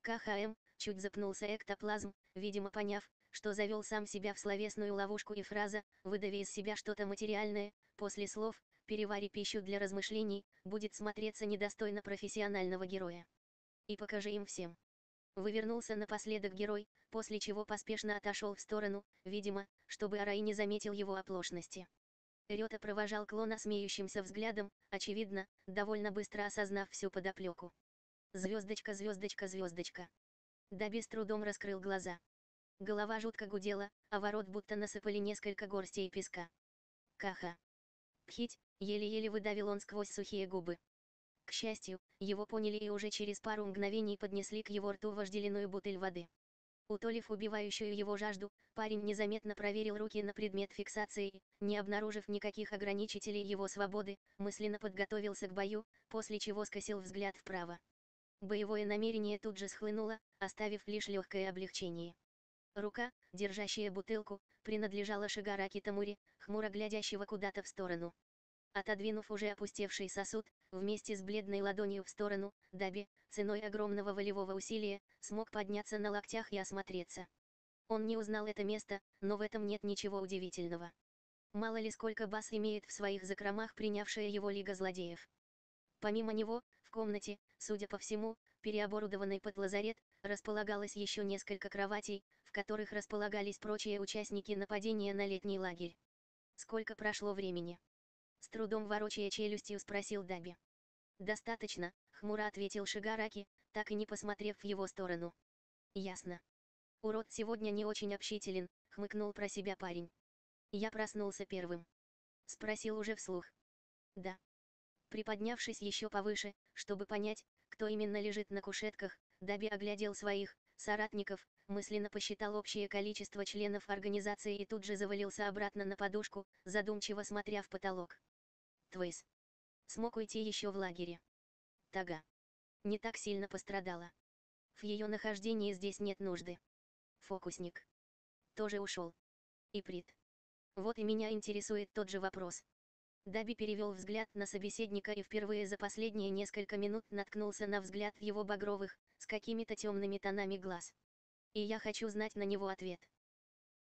КХМ, чуть запнулся эктоплазм, видимо поняв, что завел сам себя в словесную ловушку и фраза, выдави из себя что-то материальное, после слов «перевари пищу для размышлений», будет смотреться недостойно профессионального героя и покажи им всем. Вывернулся напоследок герой, после чего поспешно отошел в сторону, видимо, чтобы Арай не заметил его оплошности. Рёта провожал клона смеющимся взглядом, очевидно, довольно быстро осознав всю подоплеку. Звездочка, звездочка, звездочка. Даби с трудом раскрыл глаза. Голова жутко гудела, а ворот будто насыпали несколько горстей песка. Каха. Пхить, еле-еле выдавил он сквозь сухие губы. К счастью, его поняли и уже через пару мгновений поднесли к его рту вожделенную бутыль воды. Утолив убивающую его жажду, парень незаметно проверил руки на предмет фиксации, не обнаружив никаких ограничителей его свободы, мысленно подготовился к бою, после чего скосил взгляд вправо. Боевое намерение тут же схлынуло, оставив лишь легкое облегчение. Рука, держащая бутылку, принадлежала Шигараки Тамури, хмуро глядящего куда-то в сторону. Отодвинув уже опустевший сосуд, вместе с бледной ладонью в сторону, Даби, ценой огромного волевого усилия, смог подняться на локтях и осмотреться. Он не узнал это место, но в этом нет ничего удивительного. Мало ли сколько бас имеет в своих закромах принявшая его Лига Злодеев. Помимо него, в комнате, судя по всему, переоборудованной под лазарет, располагалось еще несколько кроватей, в которых располагались прочие участники нападения на летний лагерь. Сколько прошло времени? С трудом ворочая челюстью спросил Даби. «Достаточно», — хмуро ответил Шигараки, так и не посмотрев в его сторону. «Ясно. Урод сегодня не очень общителен», — хмыкнул про себя парень. «Я проснулся первым». Спросил уже вслух. «Да». Приподнявшись еще повыше, чтобы понять, кто именно лежит на кушетках, Даби оглядел своих, соратников, мысленно посчитал общее количество членов организации и тут же завалился обратно на подушку, задумчиво смотря в потолок. Твейс. Смог уйти еще в лагере. Тага. Не так сильно пострадала. В ее нахождении здесь нет нужды. Фокусник. Тоже ушел. И Прит. Вот и меня интересует тот же вопрос. Даби перевел взгляд на собеседника и впервые за последние несколько минут наткнулся на взгляд его багровых, с какими-то темными тонами глаз. И я хочу знать на него ответ.